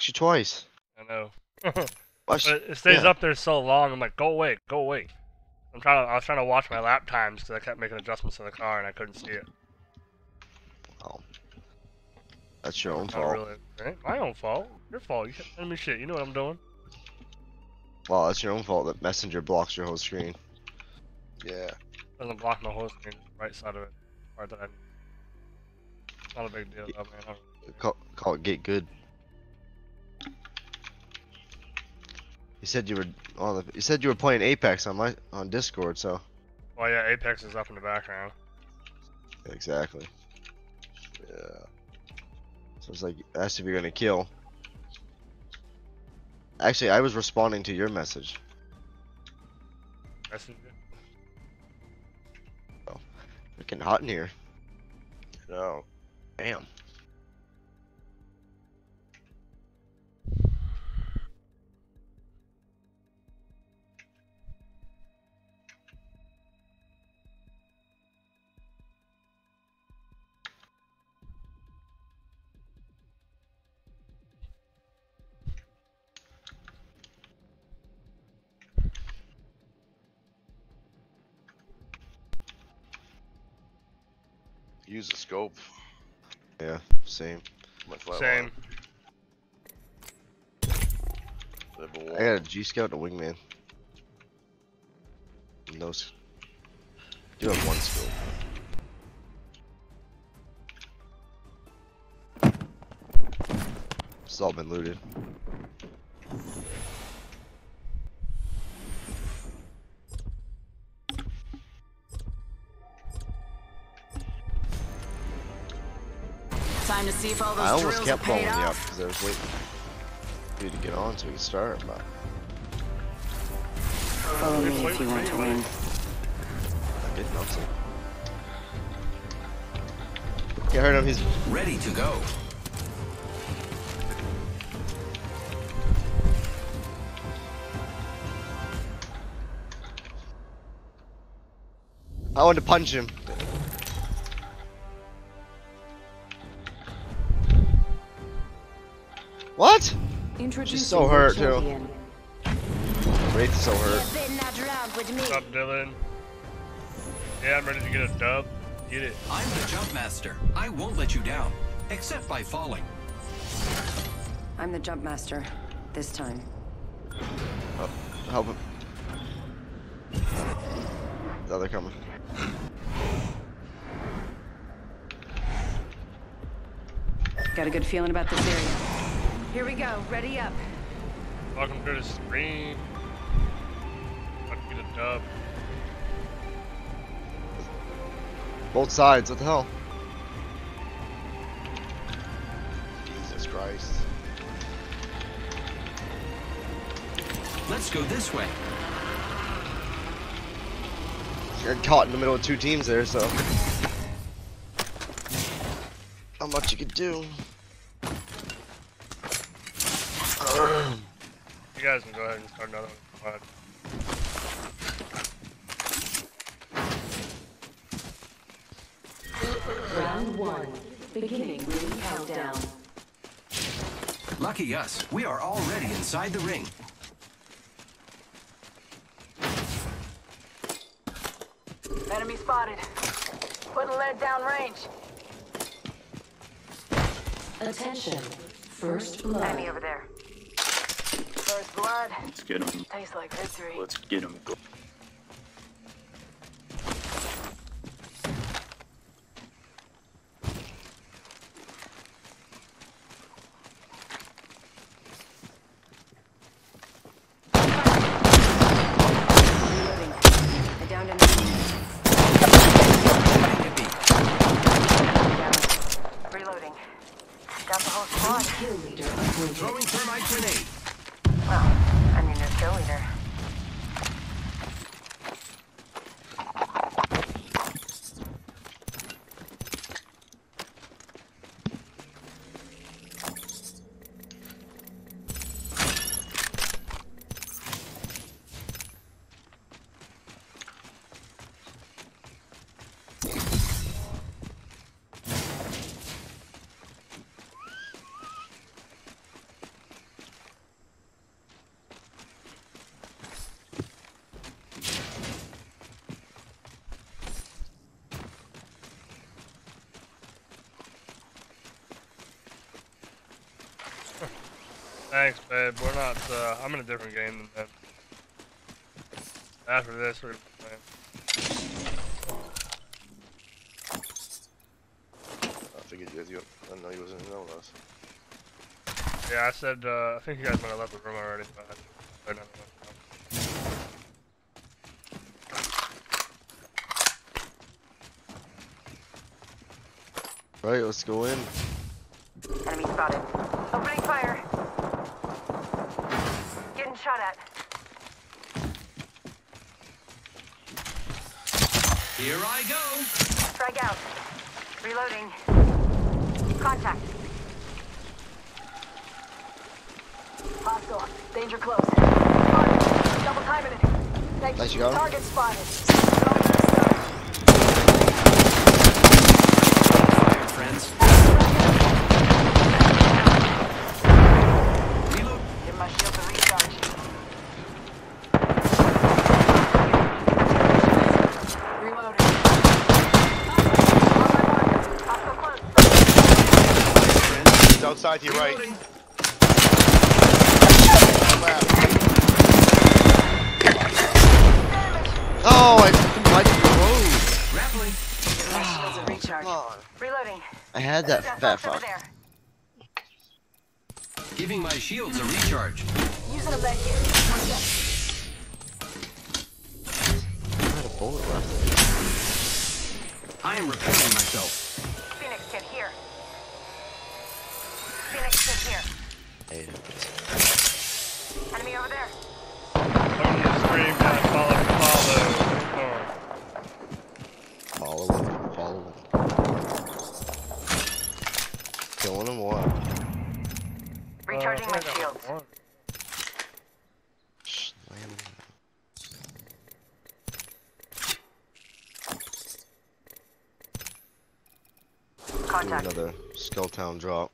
Actually, twice. I know. But it stays yeah. up there so long. I'm like, go away, go away. I'm trying to. I was trying to watch my lap times because I kept making adjustments to the car and I couldn't see it. Oh. That's your own Not fault. really. My own fault. Your fault. You kept me shit. You know what I'm doing. Well, that's your own fault that Messenger blocks your whole screen. Yeah. Doesn't block my whole screen. Right side of it. Part that. Not a big deal, though, man. Call, call it get good. You said you were on the. You said you were playing Apex on my on Discord, so Oh yeah, Apex is up in the background. exactly. Yeah. So it's like that's if you're gonna kill. Actually, I was responding to your message. Messenger. Oh, freaking hot in here. No. Damn. Use the scope. Yeah, same. My flat Same. I one. got a G Scout and a wingman. No. s- Do have one skill. It's all been looted. I almost kept have paid following you up because I was waiting for you to get on so we could start. But Follow me if you want to win. I did nothing. Yeah, I heard him. He's Ready to go. I want to punch him. What? Introducing so hurt, too. Wraith's so hurt. What's up, Dylan? Yeah, I'm ready to get a dub. Get it. I'm the jump master. I won't let you down, except by falling. I'm the jump master. This time. Oh, Help him. Now they're coming. Got a good feeling about this area. Here we go. Ready up. Welcome to the stream. About to get a dub. Both sides. What the hell? Jesus Christ. Let's go this way. You're caught in the middle of two teams there, so. Not much you could do. Guys can go ahead and start another one. But Round one. Beginning ring countdown. Lucky us, we are already inside the ring. Enemy spotted. Putting lead down range. Attention. First blood. Enemy over there. Blood. Let's get him. Tastes like victory. Let's get him. Thanks, babe. We're not. Uh, I'm in a different game than that. After this, we're playing. I figured you guys, you, I didn't know you wasn't in know us. Yeah, I said. Uh, I think you guys might have left the room already, but I I don't know. Right, let's go in. Enemy spotted. Opening fire. Frag out. Reloading. Contact. Hostile. Danger close. Target. Double timing it. Thank Nice, you got him? Target spotted. Fire, friends. Reload. Give my shield a recharge. Reloading. Hostile close. Friends. He's outside to your right. Reloading. Left. Oh, I fucking lighted the road. Grappling. Give my shields a recharge. Come on. Reloading. I had that Got fat folks over fuck. there. Giving my shields a recharge. Using a med kit. One sec. I had a bullet left. I am repairing myself. Phoenix kit here. Phoenix kit here. Hey, Enemy over there. Welcome to the stream, guys. Follow, follow. Oh. follow him, follow him. Killing him what? Recharging Uh, I my think I got shields. one. Slam him. Contact. Another Skulltown drop.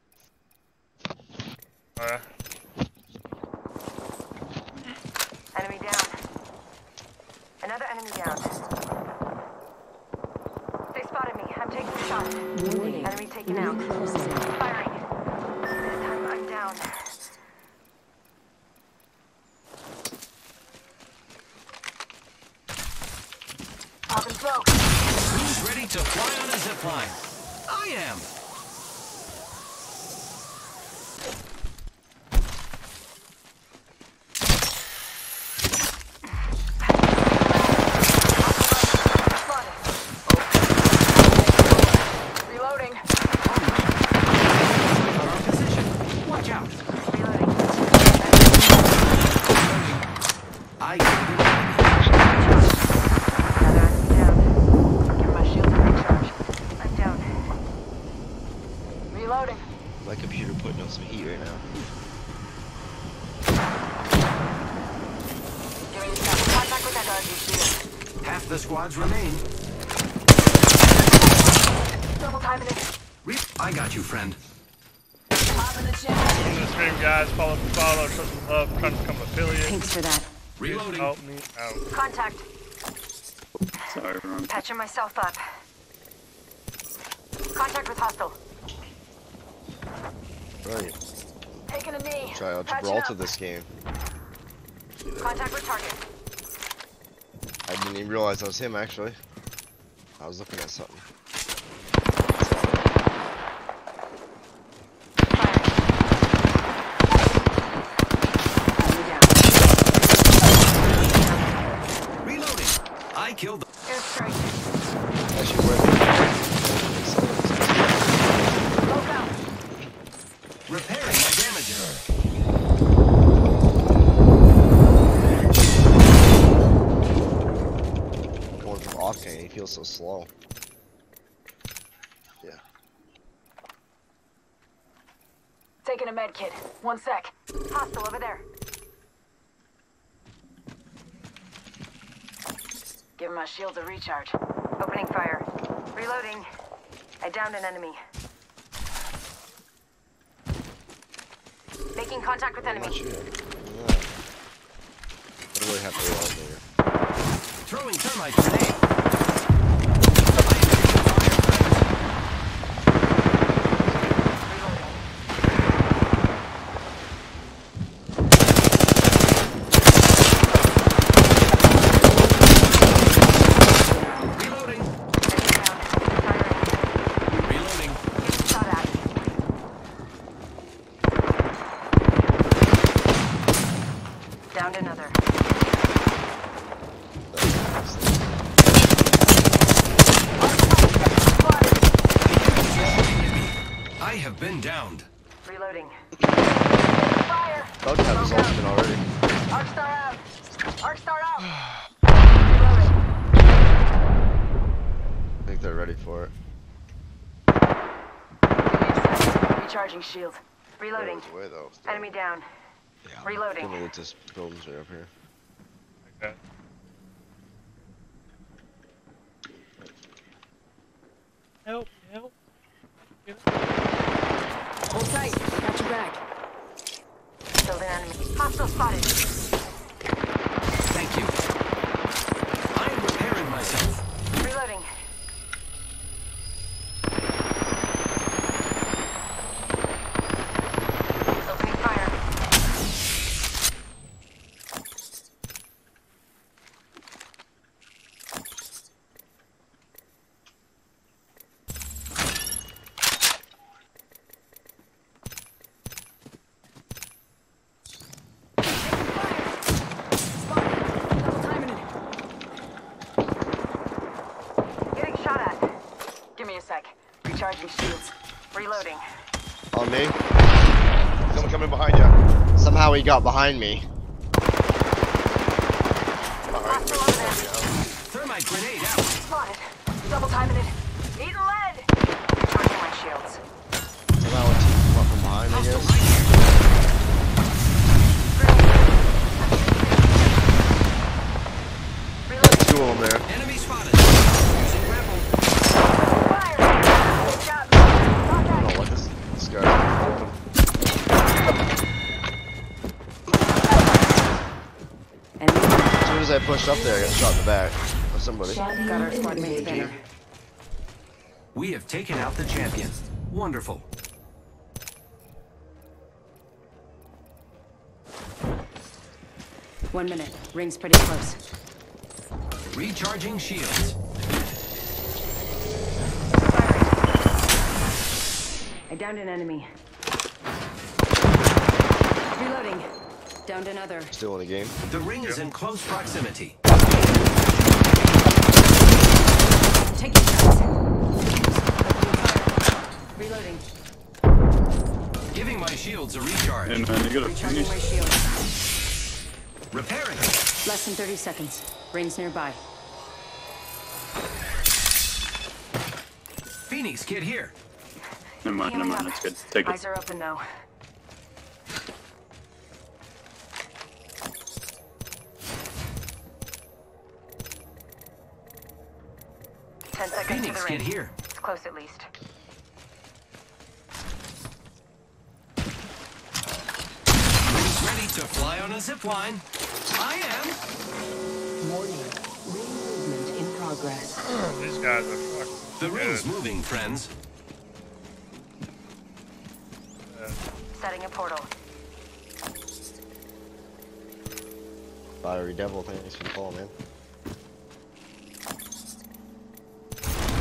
You, friend. Popping the. Welcome to the stream, guys. Follow, follow. Show some love. Trying to become affiliate. Thanks for that. Reloading. Help me out. Contact. Patching myself up. Contact with hostile. Right. Taking a knee. Try out Gibraltar this game. Contact with target. I didn't even realize that was him actually. I was looking at something. Enemy down. Reloading. I killed the. Airstrike. Actually, where Repairing my damages. going from Octane, he feels so slow. Taking a med kit. One sec. Hostile over there. Give my shields a recharge. Opening fire. Reloading. I downed an enemy. Making contact with enemy. Not sure. Yeah. I really have to reload later. Throwing thermite grenade. I am taking fire, friends. Reloading. Downed another. I been downed. Reloading. Fire! Bug have his ultimate already. Arc star out! Arc star out! Reloading. I think they're ready for it. Give me a sec. Recharging shield. Reloading. Miles away though. Enemy down. Yeah, Reloading. Gonna get this buildings right up here. Okay. Help, help. Hold tight. Got your back. Killed an enemy. Hostile spotted. Thank you. I am repairing myself. Reloading. Opening fire. Double timing it. Getting shot at. Give me a sec. Recharging shields. Reloading. On me. Someone coming behind you. Somehow he got behind me. Soon as I pushed up there, I got shot in the back by somebody. Got our squad mate's eliminated. banner. We have taken out the champion. Wonderful. One minute. Ring's pretty close. Recharging shields. I downed an enemy. Reloading. Downed another. Still in the game. The ring is in close proximity. Take your shots. Reloading. Giving my shields a recharge. Hey man, you gotta Recharging finish. my shield. Repairing. Less than 30 seconds. Rings nearby. Phoenix kit here. Never mind, never Healing mind, up. it's good. Take it. Eyes are open though. Ten seconds Phoenix to the kit ring. here. It's close at least. Who's ready to fly on a zip line? I am. Morning. Ring movement in progress. These guys are fucking. The ring's good. moving, friends. Uh, Setting a portal. Fiery Devil, thanks for the call, man.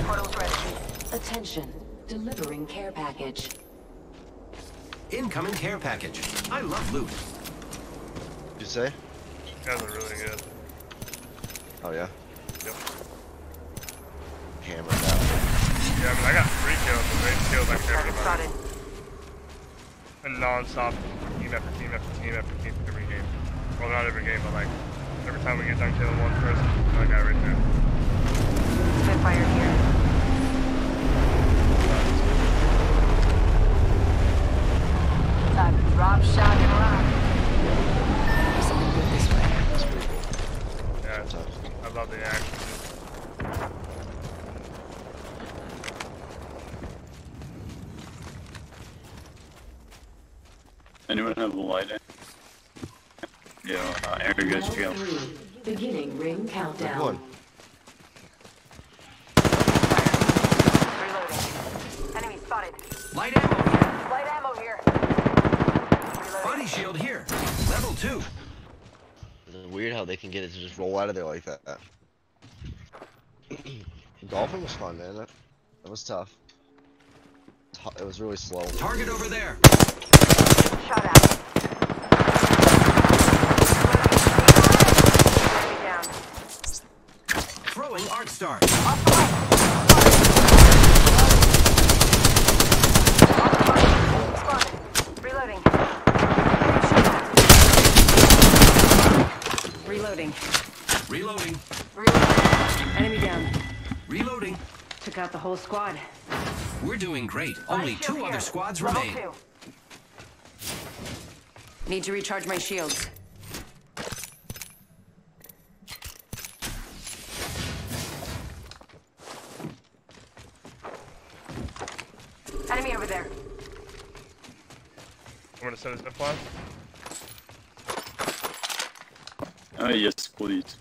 Portal's ready. Attention. Delivering care package. Incoming care package. I love loot. What'd you say? Guys are really good. Oh yeah. Yep. Hammered out. Yeah, I mean, I got three kills, but they killed like Target everybody. spotted. And non-stop, team after team after team after team, every game. Well, not every game, but like every time we get done killing one person, that guy right there. Spitfire here. Time to shock, and rock. Something good this way. That's pretty cool. Yeah, Tough. I love the action. Anyone have a light in? Yeah, uh, Aaron goes to go. Beginning ring countdown. one. they can get it to just roll out of there like that. Golfing was fun, man. That, that was tough. It was really slow. Target over there. Shut out. Throwing Arc Star. Reloading. Reloading. Reloading. Enemy down. Reloading. Took out the whole squad. We're doing great. Only two here. other squads Level remain. two. Need to recharge my shields. Enemy over there. I'm gonna set a zip line. Ah, yes, please.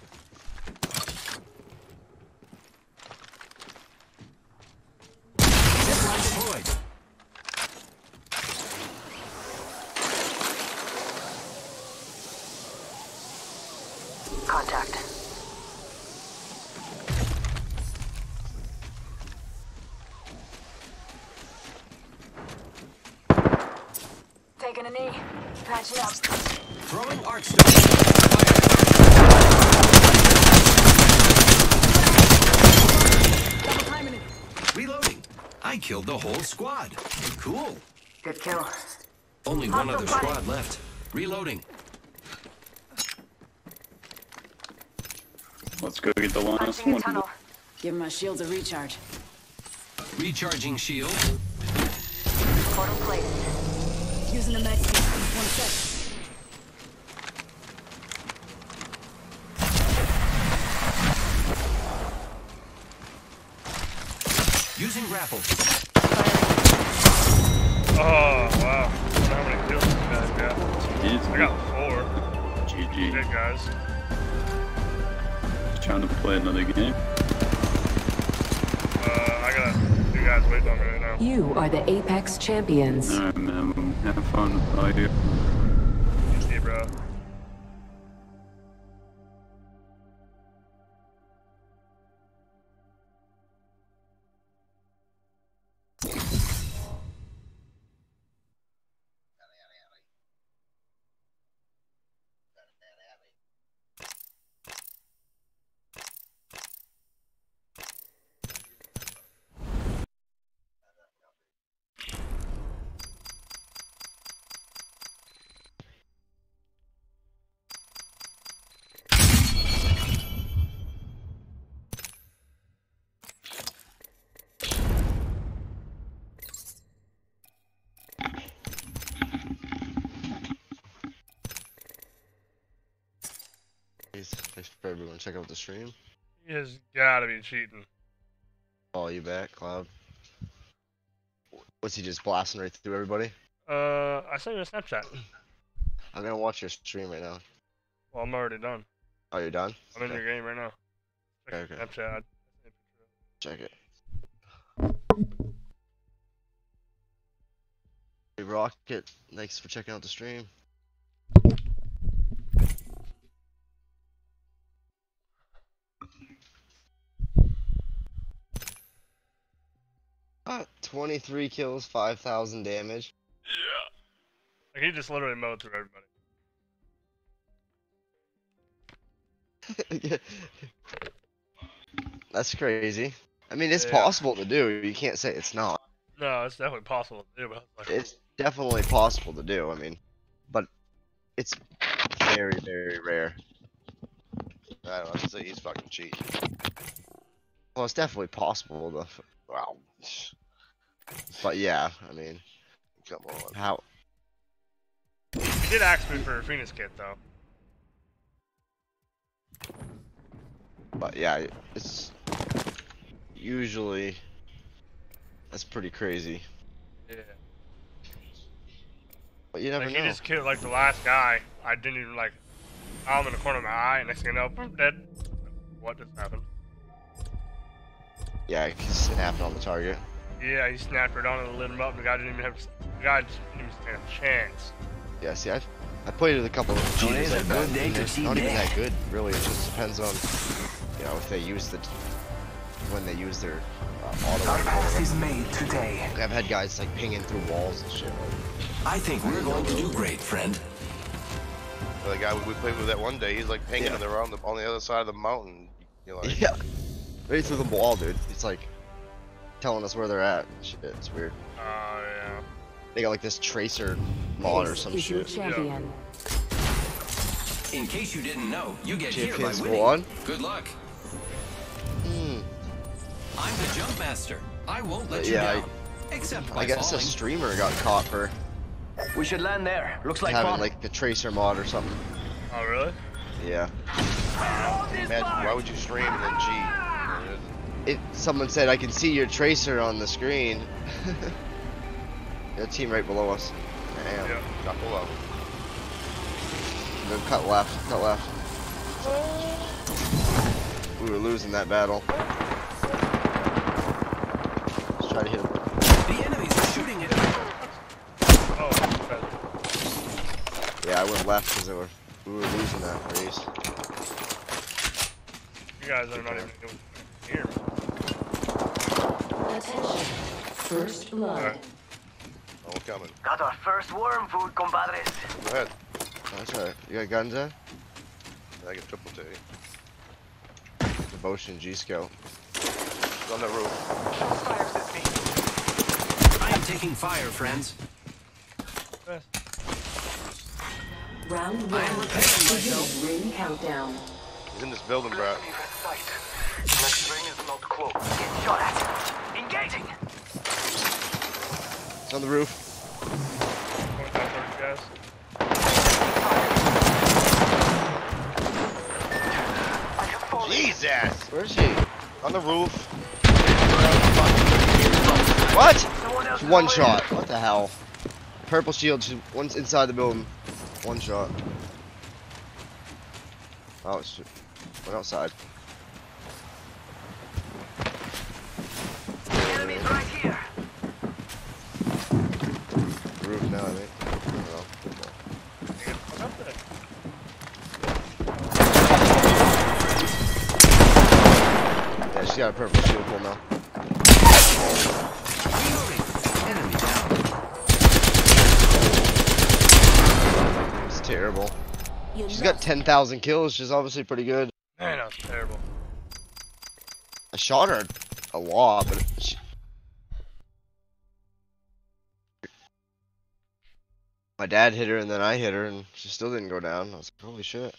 Squad. Cool. Good kill. Only one other spotted. squad left. Reloading. Let's go get the last one. tunnel. Give my shields a recharge. Recharging shield. Portal placed. Using the med kit. One sec. Using grapple. Oh wow. I don't know how many kills this guy's got. Easy. I got four. GG. Good guys. Just trying to play another game. Uh, I got two guys waiting on me right now. You are the Apex champions. Alright, man. Have fun out here. See, bro. Thanks for everyone checking out the stream. He has gotta be cheating. Follow you back, Cloud. What's he just blasting right through everybody? Uh, I sent you a Snapchat. I'm gonna watch your stream right now. Well, I'm already done. Oh, you're done? I'm in your game right now. Check Okay, okay. Snapchat. Check it. Hey, Rocket, thanks for checking out the stream. 23 kills, 5,000 damage. Yeah. Like he just literally mowed through everybody. That's crazy. I mean, it's Yeah. possible to do. You can't say it's not. No, it's definitely possible to do, but like, It's definitely possible to do. I mean, but it's very, very rare. I don't know. I'd say he's fucking cheating. Well, it's definitely possible to. Wow. But yeah, I mean, Come on. how? he did ask me for a Phoenix kit though. But yeah, it's usually that's pretty crazy. Yeah. But you never Like know. he just killed like the last guy. I didn't even like. I'm in the corner of my eye, and next thing you know, boom, dead. What just happened? Yeah, he's snapping on the target. Yeah, he snapped right on and lit him up. The guy didn't even have. The guy didn't even stand a chance. Yeah, see, I I played with a couple of cheaters a like good that. day to see not even that good, really. It just depends on, you know, if they use the when they use their uh, auto. Our aim path is made today. I've had guys like pinging through walls and shit. I think we're going to do great, friend. The guy we, we played with that one day, he's like hanging Yeah. in on the on the other side of the mountain. You know, like, Yeah, right through the wall, dude. It's like telling us where they're at. Shit, it's weird. Oh yeah. They got like this tracer mod or Ace some shit. champion. In case you didn't know, you get here by Champions winning. one. Good luck. Hmm. I'm the jump master. I won't let you Yeah, I- down. Except by I guess a streamer got caught for We should land there. Looks like having fun. like a tracer mod or something. Oh, really? Yeah. Imagine, why would you stream and then G? It. Someone said I can see your tracer on the screen. the team right below us. Damn. Yeah. Not below. Then cut left. Cut left. We were losing that battle. Let's try to hit him. The enemies are shooting at you. Oh, okay. Yeah, I went left because were we were losing that race. You guys are not even doing here. Attention. First blood. Alright. Oh, we're coming. Got our first worm food, compadres. Go ahead. That's alright. You got guns there? I get triple T. Devotion G scout. He's on the roof. I am taking fire, friends. Yes. Round I am one. repairing myself. Beginning ring countdown. He's in this building, bro. Next ring is not close. Get shot at. Engaging. It's on the roof. Going down towards guys. Jesus! Where is he? On the roof. What? It's one shot. What the hell? Purple shield. One's inside the building. One shot. Oh, it's went outside. Enemies right here. Roof now, I think. I don't know. Get up there. Yeah, she got a purple shield pull now. Enemy down. It's terrible. She's got 10,000 kills. She's obviously pretty good. Man, that was terrible. I shot her a lot, but she... My dad hit her and then I hit her and she still didn't go down. I was like, holy shit.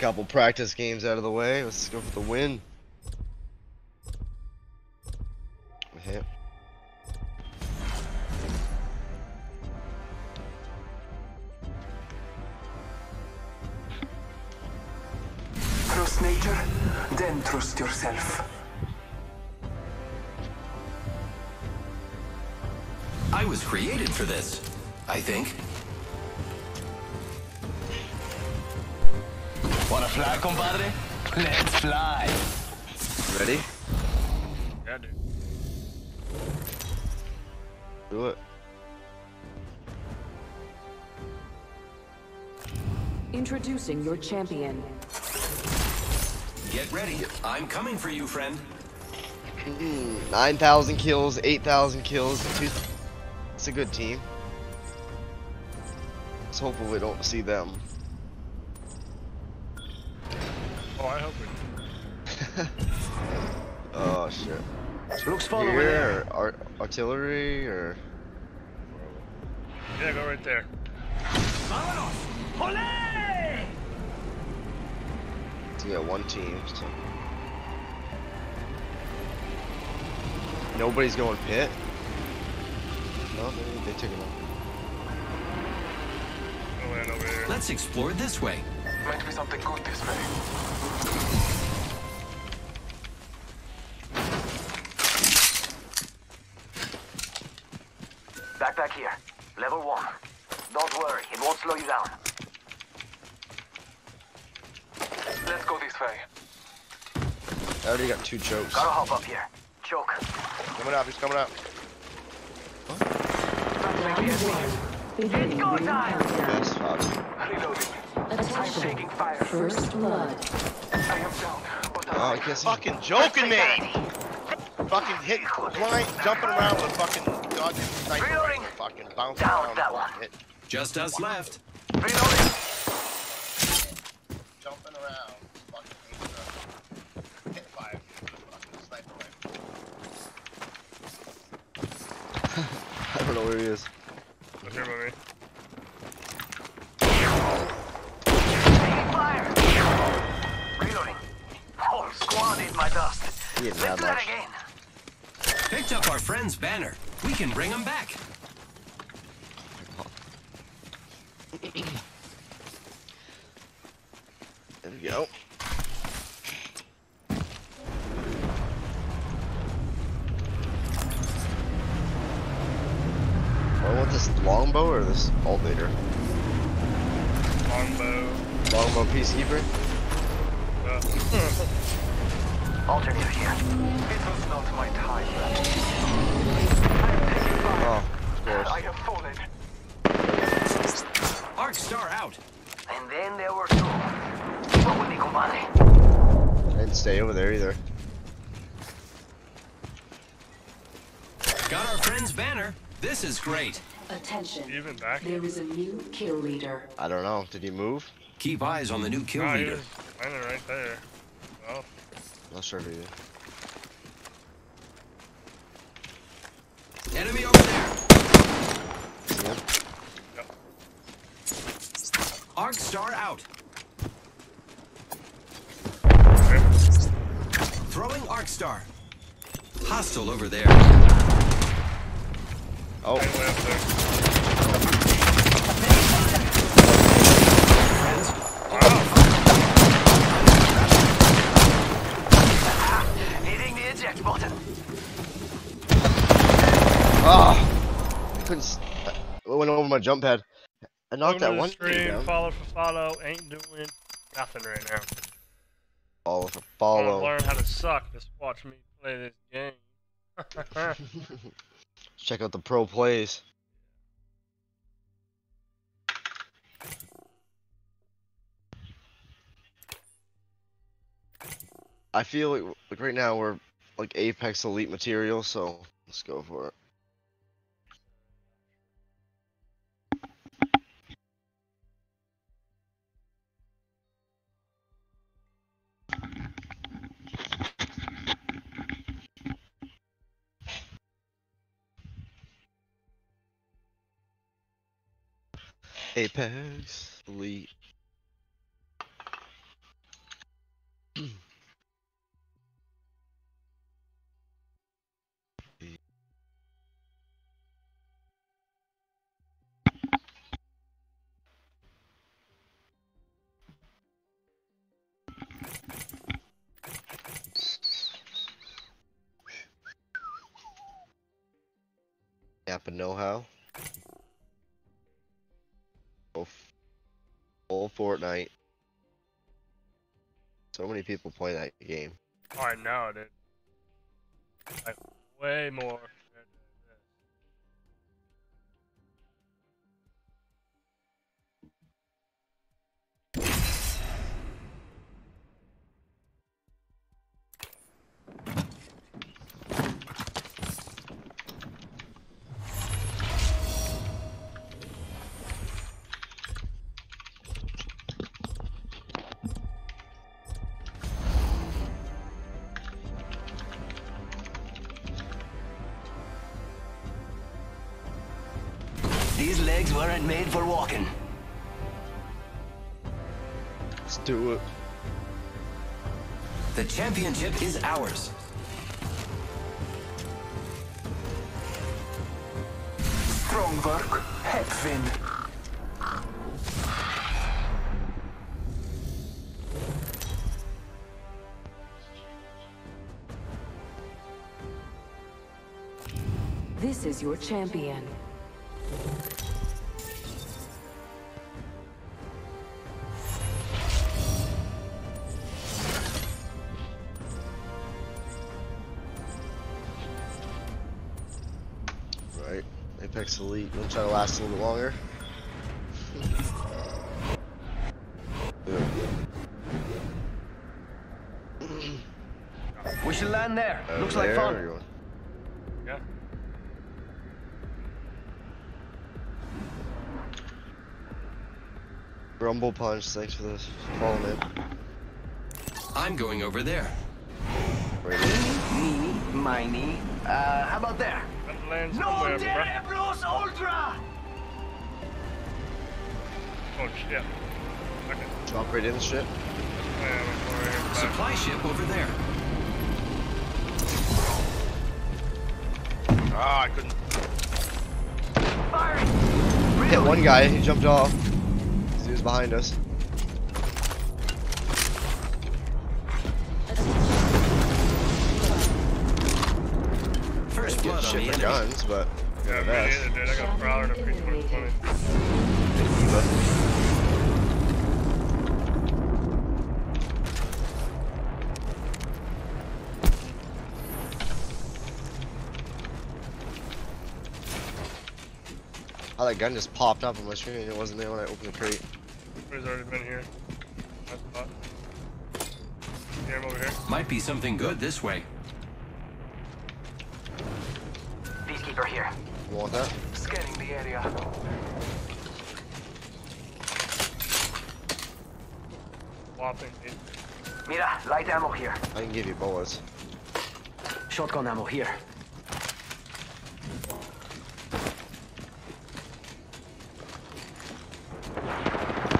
Couple practice games out of the way. Let's go for the win. Introducing your champion. Get ready. I'm coming for you, friend. 9,000 kills, 8,000 kills. Two... It's a good team. Let's hope we don't see them. Oh, I hope we. oh shit. Looks fun over there. Here, art artillery, or Yeah, go right there. So we one team. So. Nobody's going pit. No, they, they took it off. Land over here. Let's explore this way. Might be something good this way. Two chokes. Gotta hop up here. Choke. Coming up, he's coming up. Round one. Go time. countdown. Yes, Reloading. Attention. taking fire. First blood. I am down, Oh, I alive. can't. Fucking joking me! Fucking hit blind, jumping around with fucking dodging sniper. Reloading. Fucking bouncing Down around. that one. Hit, Just us left. Reloading. jumping around. Fucking hit, hit fire. Fucking sniper rifle. I don't know where he is. Look here by me. Taking fire. Reloading. Whole squad ate my dust. He didn't Let's have do that much. again. Picked up our friend's banner. We can bring him back. There we go. I want this longbow or this alternator? Longbow. Longbow peacekeeper? Uh, Alternator here. It was not my time. Oh, of course. I have fallen. Arc Star out. And then there were two. What would they compadre? I didn't stay over there either. Got our friend's banner. This is great. Attention. even back. There is a new kill leader. I don't know. Did he move? Keep eyes on the new kill Oh, he leader. was landing right there. Well, Not sure if he did. Enemy over there. See him? Arc Star out. okay. Throwing Arc Star. Hostile over there. Oh, Right way up there. Wow. Hitting the eject button. ah! I couldn't. s- I went over my jump pad. I knocked Welcome that one the thing stream. down. Follow for follow. Ain't doing nothing right now. Follow for Want to follow. learn how to suck? Just watch me play this game. Check out the pro plays. I feel like, like right now we're like Apex Elite material, so let's go for it. Apex Elite. Fortnite. So many people play that game. I know, dude. Like, way more. Championship is ours. Strong work, Hedvin. This is your champion. We'll try to last a little bit longer. We should land there. Over Looks like fun. or you want- Yeah. Rumble Punch, thanks for this calling in. I'm going over there. Waiting. Meeny, miny. Uh, how about there? That lands somewhere, bruh. Plus Ultra! Oh shit. Okay. Drop right in the ship. Yeah, I'm going right here. Supply ship over there. Ah, I couldn't. Firing! Hit one guy, he jumped off. He was behind us. First Get blood on shit the for enemy. guns, but Yeah, yeah, me that's neither, dude. I got a prowler and a P2020. How that gun just popped up on my screen and it wasn't there when I opened the crate. Somebody's already been here. Nice spot. See him over here? Might be something good this way. The area. Whopping. dude. Mira, light ammo here. I can give you bullets. Shotgun ammo here.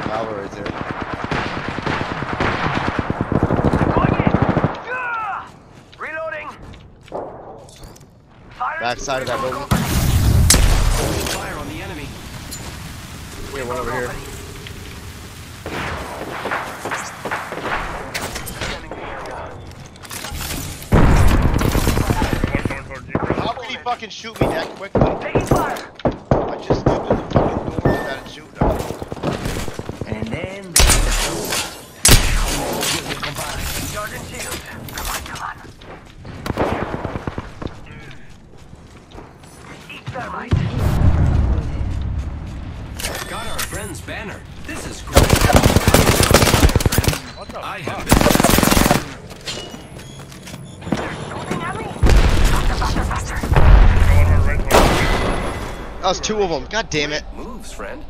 Valor right there. Going in! Yeah! Reloading! Firing! Back side of that building. Have one over here. How could he fucking shoot me that quickly? Was two of them. God damn it. Moves, friend.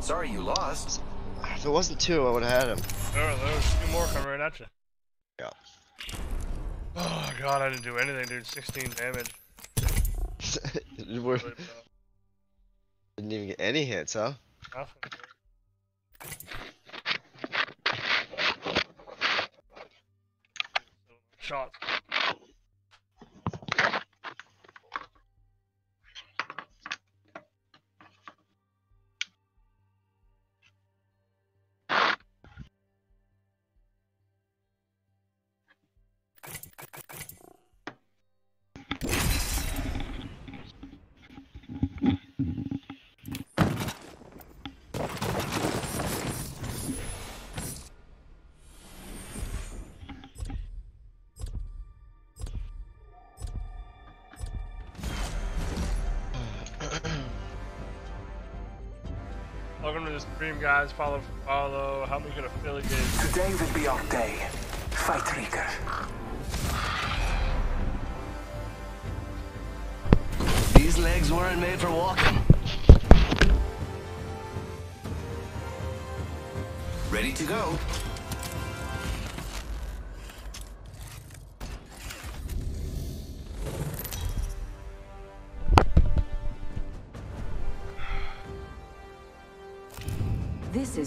Sorry you lost. If it wasn't two, I would have had him. There, there's two more coming right at you. Yeah. Oh god, I didn't do anything, dude. 16 damage. We Really tough. didn't even get any hits, huh? Nothing. The stream, guys. Follow for follow. Help me get affiliated. Today will be our day. Fight Reaker. These legs weren't made for walking. Ready to go.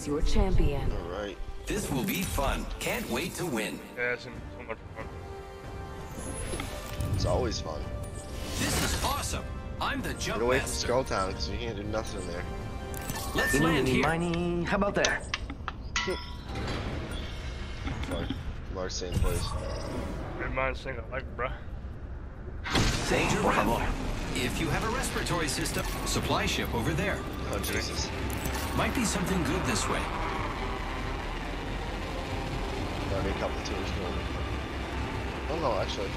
Is your champion. Alright. This will be fun. Can't wait to win. Yeah, it's so much fun. It's always fun. This is awesome. I'm the Get jump away from. Skull Town because you can't do nothing in there. Let's Eeny, land here. miny. How about there? Mark, Mark same place. Good mind sync, I like bruh. Sí, por favor. If you have a respiratory system, supply ship over there. Oh Jesus. Might be something good this way. Got me a couple tours going. Oh no, actually.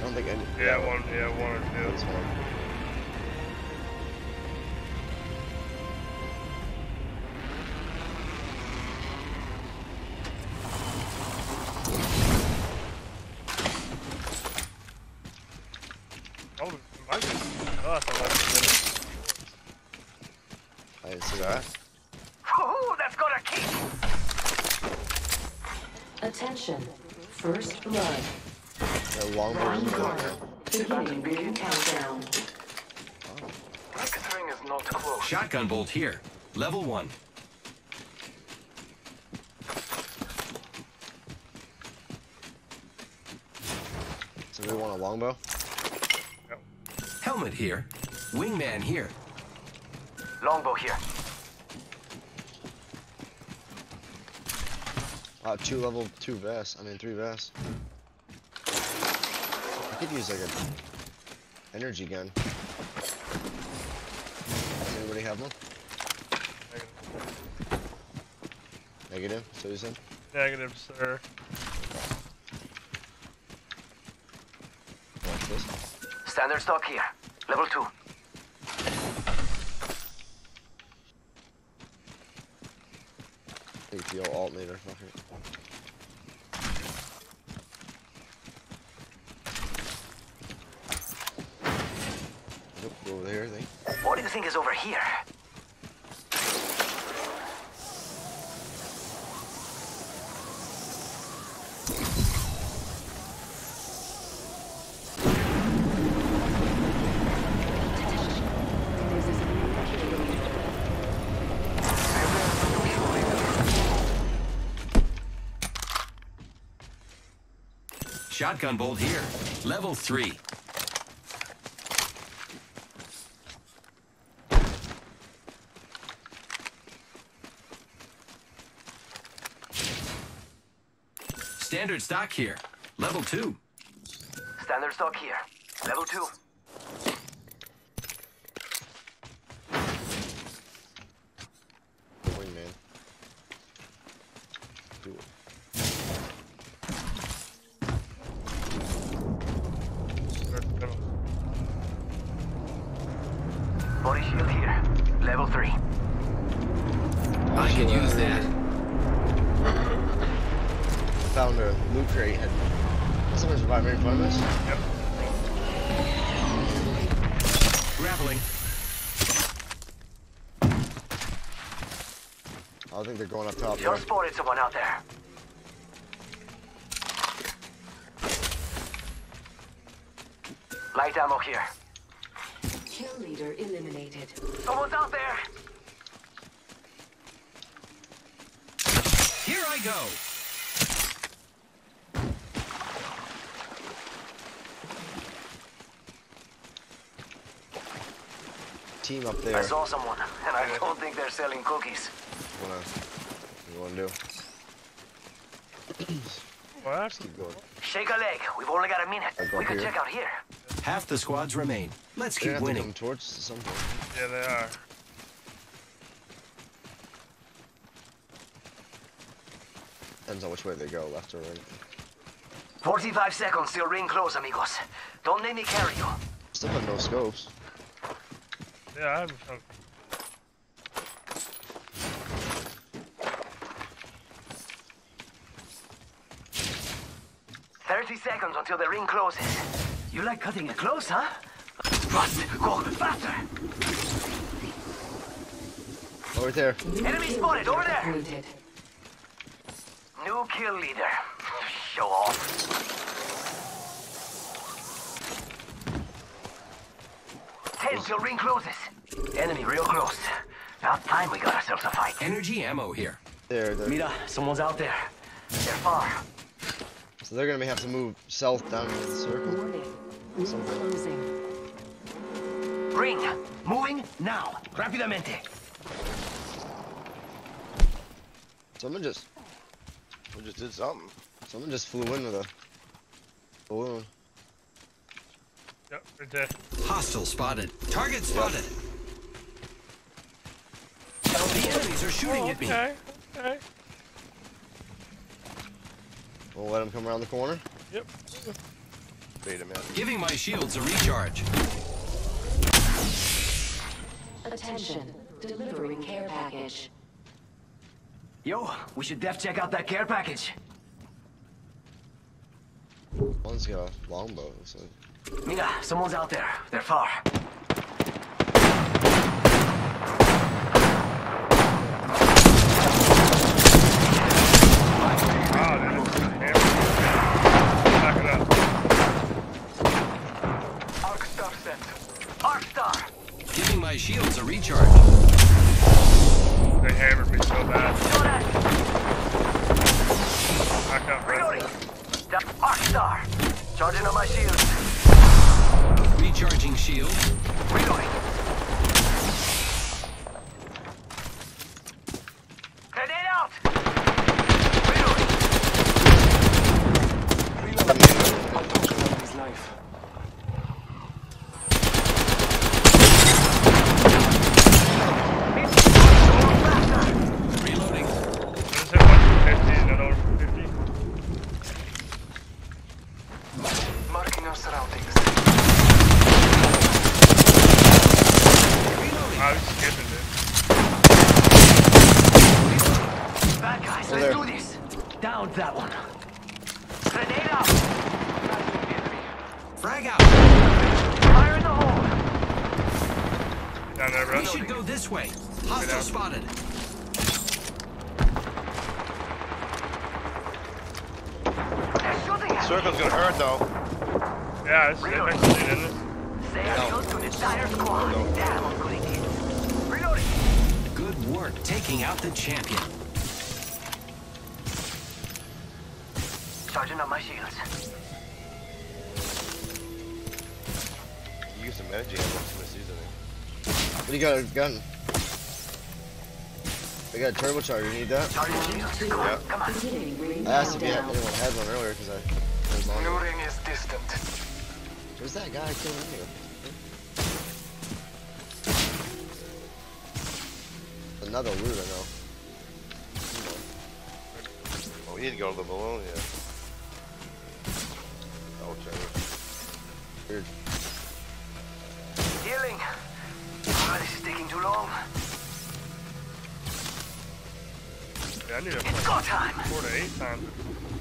I don't think any. Yeah, one, yeah, one or two. That's one. Here. Level one. So we want a longbow. Helmet here. Wingman here. Longbow here. Uh, two level two vests. I mean three vests. I could use like a energy gun. Does anybody have one? Negative. So you said. Negative, sir. Watch this. Standard stock here. Level 2. Take the old alternator. Fuck it. Over there. I think. What do you think is over here? Shotgun bolt here. Level three. Standard stock here. Level two. Standard stock here. Level 2. The wingman. Do it. Body shield here. Level 3. I could use that. Found a loot crate. Had someone's right in front of us. Yep. Grappling. I think they're going. Just spotted someone out there. Light ammo here. Kill leader eliminated. Someone's out there! Here I go. Team up there. I saw someone, and I don't think they're selling cookies. Wanna, what you wanna do? What? Keep going. Shake a leg. We've only got a minute. I go We could check out here. Half the squads remain. Let's They're keep gonna winning. come towards some point. Yeah, they are. Depends on which way they go, left or right. 45 seconds till ring close, amigos. Don't let me carry you. Still have no scopes. Yeah, I have some. 30 seconds until the ring closes. You like cutting it close, huh? Rust, go faster! Over there. Enemy spotted, over there! Appointed. New kill leader. Show off. Ten till ring closes. Enemy real close. About time we got ourselves a fight. Energy ammo here. There. there. Mira, someone's out there. They're far. So they're gonna have to move south down into the circle. Ring Something. closing. Ring, moving now. Rápidamente. Someone just, We just did something. someone just flew in with a balloon. Yep, right there. Hostile spotted. Target spotted. The enemies are shooting at me. Okay, okay. We'll let him come around the corner. Yep. Bait him in. Giving my shields a recharge. Attention. Delivering care package. Yo, we should def check out that care package. One's got a longbow. So Mira, someone's out there. They're far. recharge. Circle's gonna hurt though. Yeah, it's it's next to me, isn't it? Say adios to the entire squad. Damn, I'm good at it. Reloading. Good work taking out the champion. Charging up my shields. Use some energy ammo to miss using What do you got a gun? I got a turbocharger, you need that? Charging shields. Come on, Yeah. come on. I asked if you had, anyone had one earlier because I I ring is distant. Where's that guy killing you? Another loot, I know. Oh, we need to go to the balloon, yeah. Oh, Trevor. Weird. Healing. Ah, this is taking too long. Yeah, I need a It's go time. four to eight times.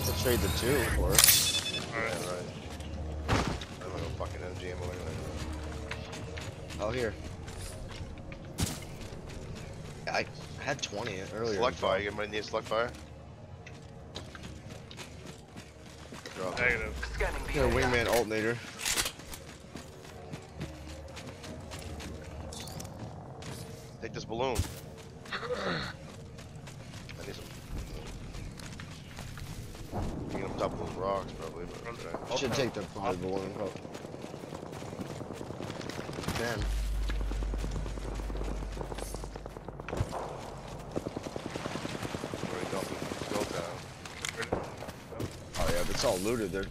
Want to trade the two for it. Alright. Right. I don't have no fucking energy ammo anyway. Oh, here. I had 20 earlier. Slug fire. You might need a slug fire. Drop. Negative. Scanning the Here, area. wingman alternator. Take this balloon. I need some. You can on top of those rocks, probably. But, uh, Should take the probably balloon. Oh. Can. already dumped the skill down. Oh yeah, but it's all looted. They're,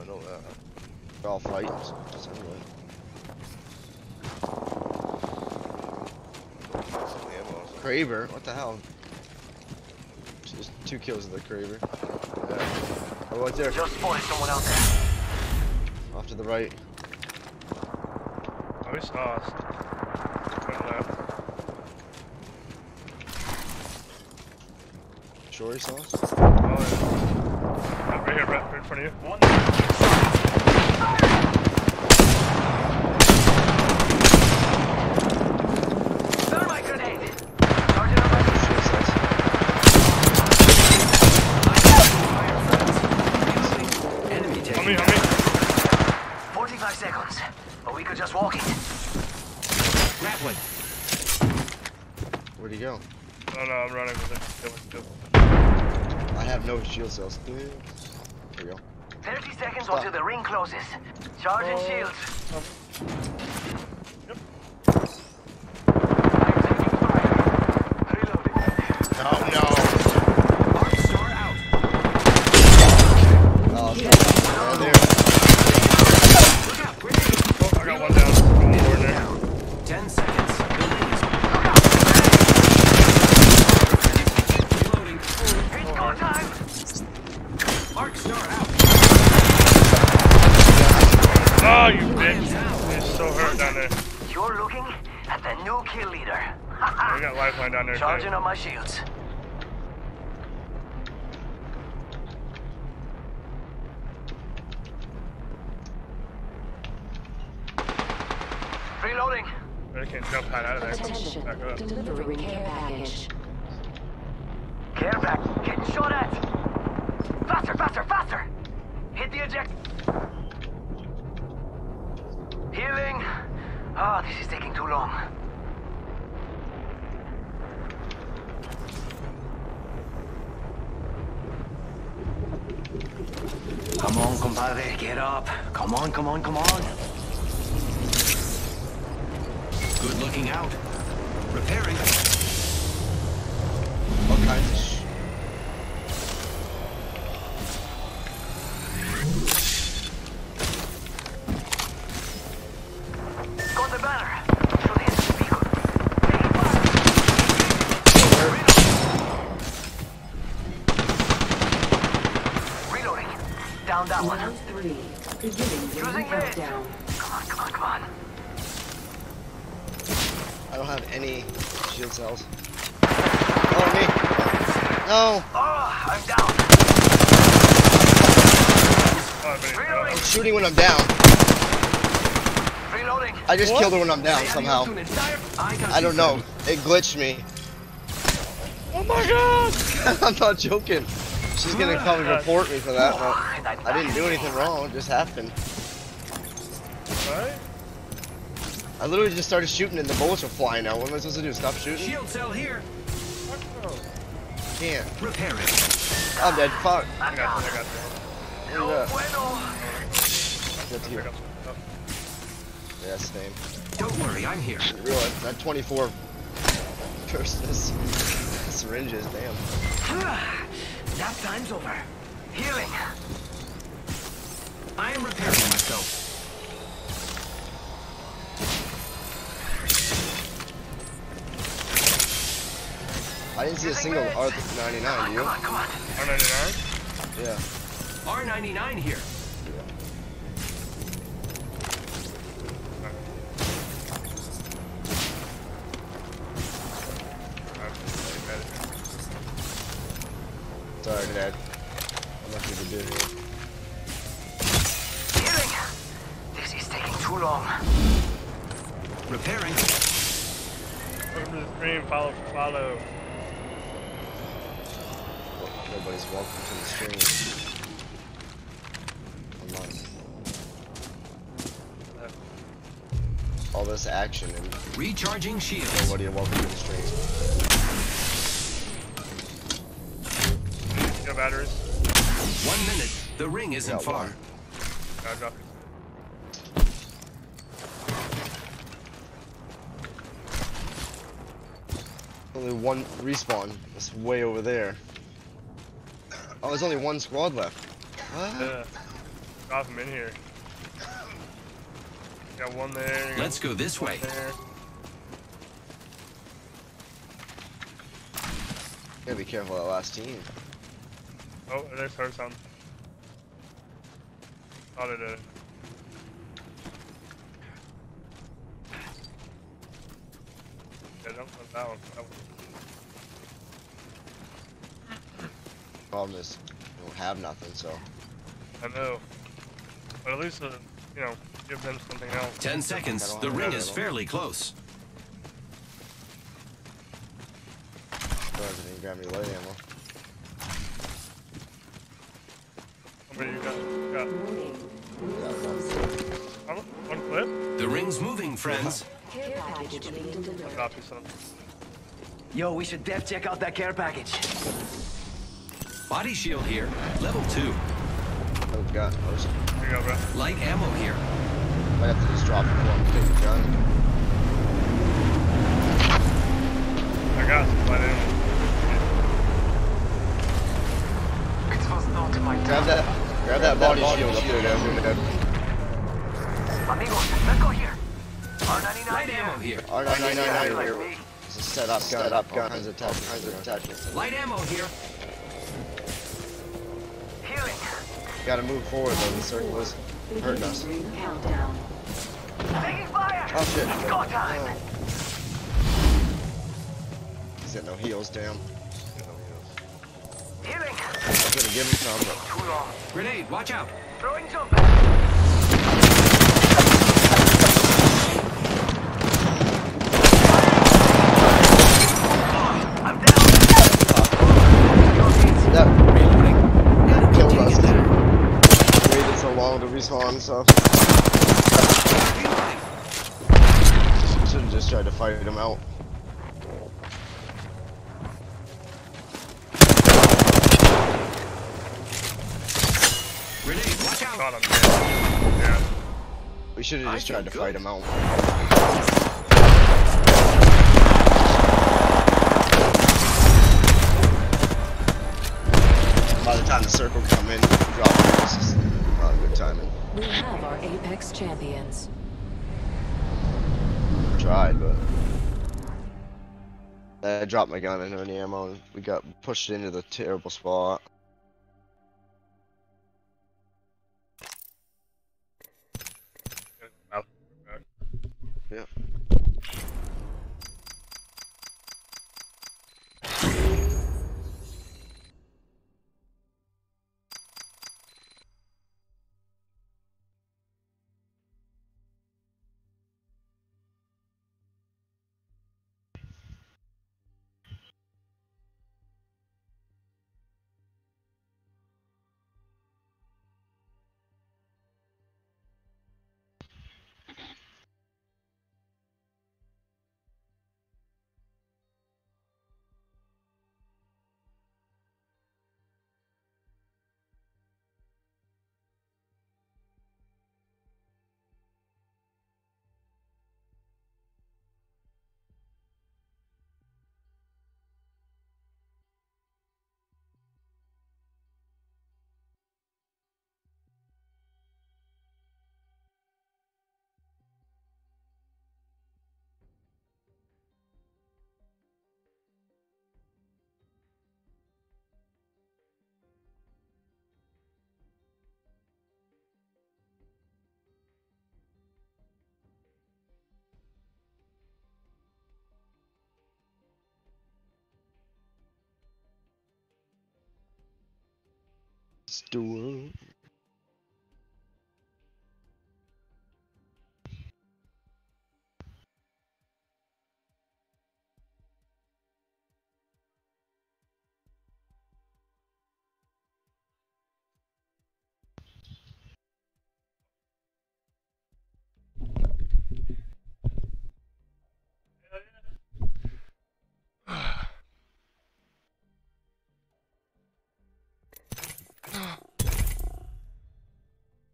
I know that. they're all fighting. So just anyway. Some ammo. So. Kraber, what the hell? Just two kills of the Kraber. Yeah. Oh, right there. Just spotted someone out there. Off to the right. Oh, he's lost. Turn left. Sure he saw? Oh, yeah. Right here, right, right in front of you. Thermite grenade. Charging up my Sure saw us. Enemy On taken me, on down. me. 45 seconds. But we could just walk it. Grappling. Where'd he go? No, no, I'm running with it. Kill it, kill it. I have no shield cells. There we go. 30 seconds Stop. until the ring closes. Charging oh. shields. Oh looking at the new kill leader. We got lifeline down there. too. Charging on my shields. Reloading. They can't jump pad out of there. Attention, Back up. delivering care package. Care pack. Getting shot at. Faster, faster, faster. Hit the eject. Healing. Ah, this is taking too long. Come on, compadre, get up. Come on, come on, come on. Good looking out. Repairing. All No. Oh, I'm down. But Reloading. I'm shooting when I'm down. Reloading. I just killed her when I'm down somehow. I don't know. It glitched me. Oh my god! I'm not joking. She's gonna come and report me for that, but I didn't do anything wrong. It just happened. Right? I literally just started shooting and the bullets were flying out. What am I supposed to do? Stop shooting? Shield cell here. Can't. Repairing. I'm dead. Fuck. I got you, I got you. Where you? Bueno. That's Pick here. up some. Yeah, same. Don't worry, I'm here. I realize that 24 curses. Syringes, damn. Nap time's over. Healing. I am repairing myself. I didn't see a single R99, ah, do you? Come on, come on. R99? Yeah. R99 here. Sorry, Dad. I'm not gonna do here. Healing. This is taking too long. Repairing. Welcome the stream, follow, follow. Nobody's welcome to the stream. Online. All this action and Recharging shields. nobody welcome to the stream. Go batteries. One minute. The ring isn't Yeah, far. one. I'll. Only one respawn. It's way over there. Oh, there's only one squad left. What? Yeah. Drop him in here. Got one there. got Let's go this way. There. Gotta be careful of that last team. Oh, there's her son. Thought it did. it. Yeah, don't put that one. That one. Problem is, we don't have nothing, so. I know. But at least, uh, you know, give them something else. Ten seconds. The ring is fairly close. Surprised I didn't grab me light ammo. How many you got? You got Yeah, one. one, one clip? The ring's moving, friends. Care package being delivered. Drop you some. Yo, we should def check out that care package. Body shield here. Level two. Oh god, oh, I was, Here you go, bro. Light ammo here. might have to just drop it for him. Take the gun. I got some light ammo. It was not my Grab that, grab that body shield up there, Dad. Amigos, let's go here. R99 Light ammo here. R99 here. me. It's a set up gun. Set up gun. All kinds of attachments. Attachments. Light ammo here. Gotta move forward though. The circle is hurting us. Beginning ring countdown. Taking fire. Oh shit. It's go time. Oh. He's got no heals, damn. Healing. I was gonna give him some, but Grenade, watch out. Throwing jump. I'm down. that Reloading. killed Taking us. it there. Waited so to respawn, so Reloading. should have just tried to fight him out. Grenade, shot him. Yeah. yeah. We should have I just tried to feel fight him out. By the time the circle come in, drop timing. We have our Apex champions. Tried, but I dropped my gun into any ammo. We got pushed into the terrible spot. Stewart.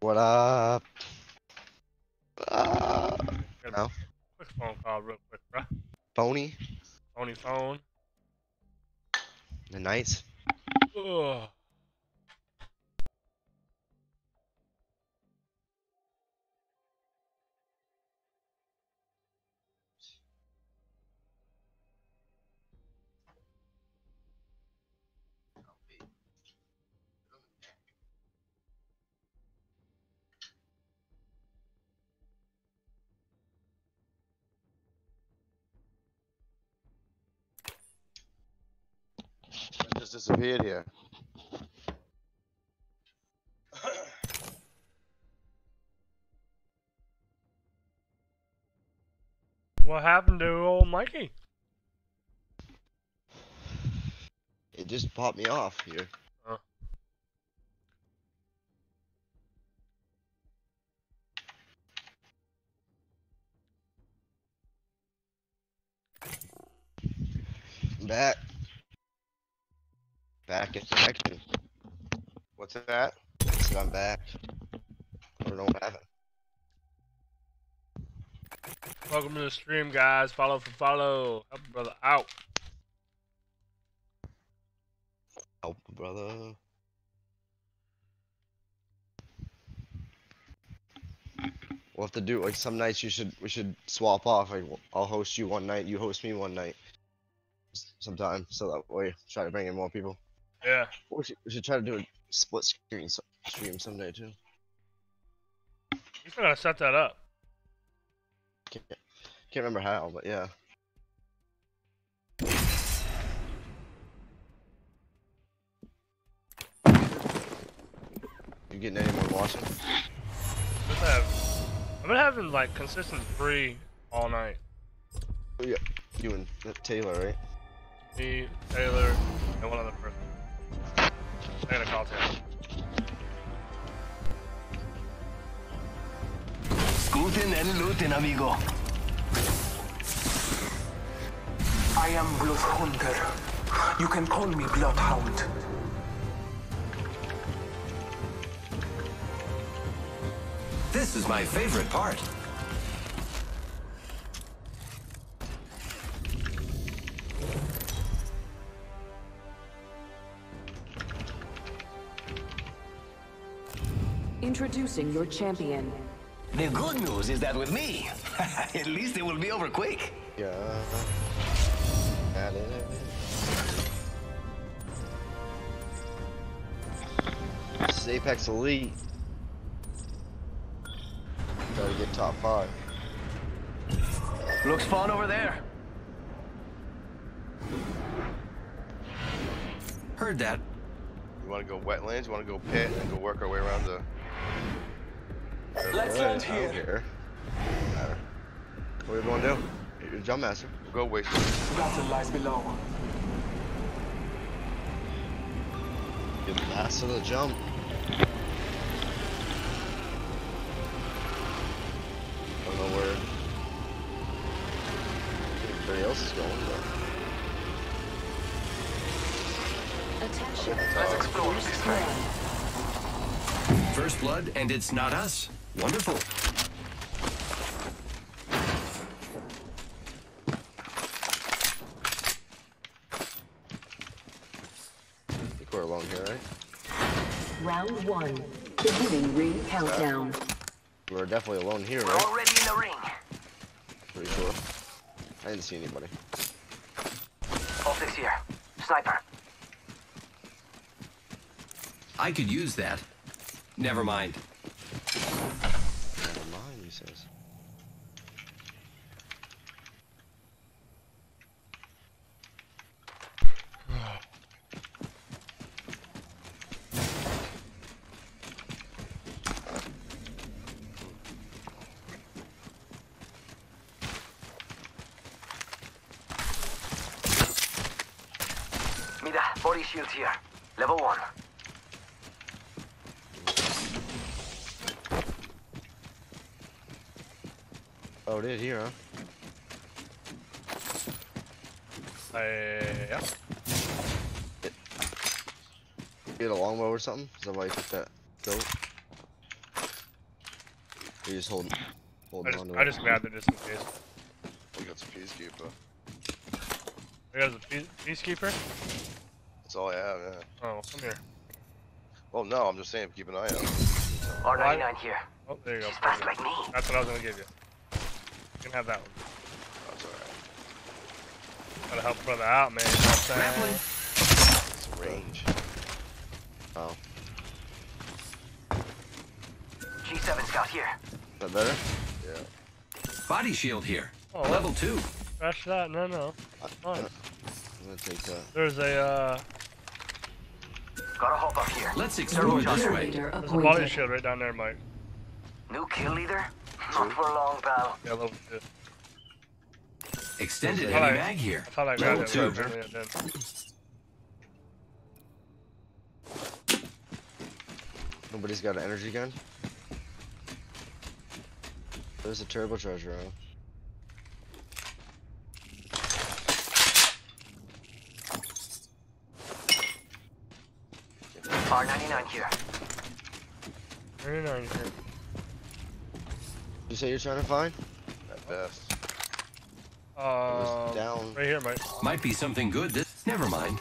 What up? Uh, No. Quick phone call, real quick, bruh. phony? Phony phone. The Knights? Ugh. Disappeared here. What happened to old Mikey? It just popped me off here. Huh. Back. Back in action. What's that? Said I'm back. I don't know what happened. Welcome to the stream, guys. Follow for follow. Help brother out. Help, brother. We'll have to do like some nights. You should we should swap off. Like I'll host you one night, you host me one night. Sometime, so that way try to bring in more people. Yeah. We should, we should try to do a split screen stream someday too. You still gotta set that up. Can't, can't remember how, but yeah. You getting anyone watching? Just have, I've been having like consistent three all night. Yeah, you and Taylor, right? Me, Taylor, and one other person. I gotta call Taylor. Guten and looten, amigo. I am Blood Hunter. You can call me Bloodhound. This is my favorite part. Introducing your champion. The good news is that with me, at least it will be over quick. Yeah. Got it. This is Apex Elite. Gotta get top five. Looks fun over there. Heard that. You want to go wetlands? You want to go pit and go work our way around the? Let's Alright, land I don't here. care. What are you gonna do? You're jump master. Go waste. Battle lies below. You're the master of the jump. I don't know where everybody else is going, but Attention. Let's explore this train. First blood, and it's not us. Wonderful. I think we're alone here, right? Round one. Beginning ring countdown. We're definitely alone here, We're right? already in the ring. Pretty sure. I didn't see anybody. All six here. Sniper. I could use that. Never mind. Never mind, he says. Mira, body shield here. Level one. Oh, it is here, huh? I, yeah. Get a longbow or something? Is that why you took that goat? You just hold, I holding just, on to I it. just grabbed it just in case. We got some peacekeeper. There's a peace, peacekeeper. That's all I have. Yeah. Oh, come here. Oh no, I'm just saying, keep an eye out. R99 here. Oh, there you go. Fast perfect. like me. That's what I was gonna give you. You can have that one. That's alright. Gotta help brother out, man. You know what I'm saying? It's range. Oh, G7 scout here. is that better? Yeah. Body shield here. Oh, Level two. Crash that. No, no. Fine. I'm gonna take that. There's a uh, Gotta hop up here. Let's explore this Kill way. there's a body shield right down there, Mike. New kill leader? Not for a long, pal. Yeah, level two. Extended Alright. heavy mag here. I thought I Level grabbed it. two. but apparently I didn't. Nobody's got an energy gun? There's a turbocharger, huh? R99 here. 39 here. You say you're trying to find? At best. Um, down. right here, Mike. Might be something good. This. Never mind.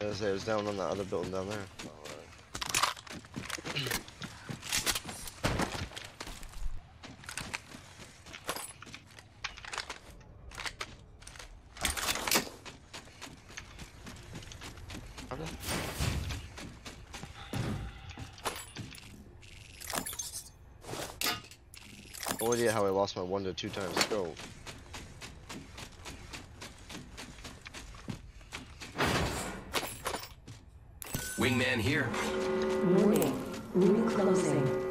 I was say it was down on that other building down there. No idea how I lost my one to two times scope. Wingman here. Warning. Ring closing.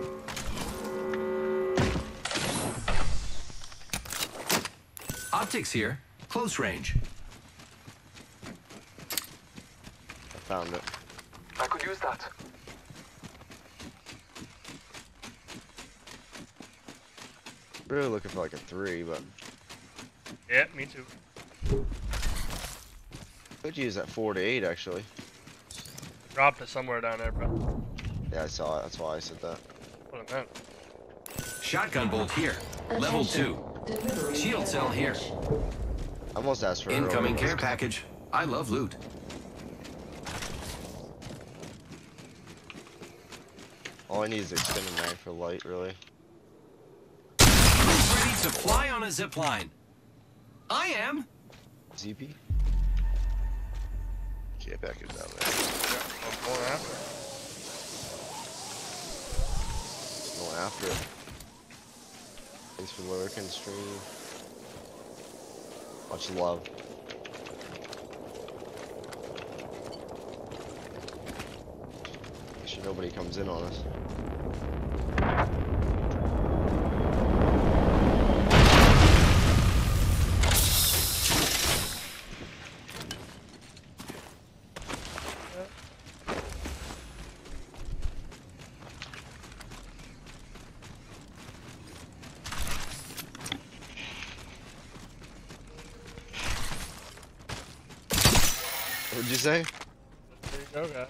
Optics here. Close range. I found it. I could use that. Really looking for like a three, but Yeah, me too. could use that four to eight actually. Dropped it somewhere down there, bro. Yeah, I saw it. That's why I said that. What it meant. Shotgun bolt here. Level two. Delivery Shield cell here. I almost asked for a Incoming earlier. care package. I love loot. All I need is extended mag for light, really. Who's ready to fly on a zip line? I am. ZP? Care package down there. Yeah, I'm going after. Going after it. Thanks for lurking, stream. Much love. Make sure nobody comes in on us. What'd you say? There you go, guys.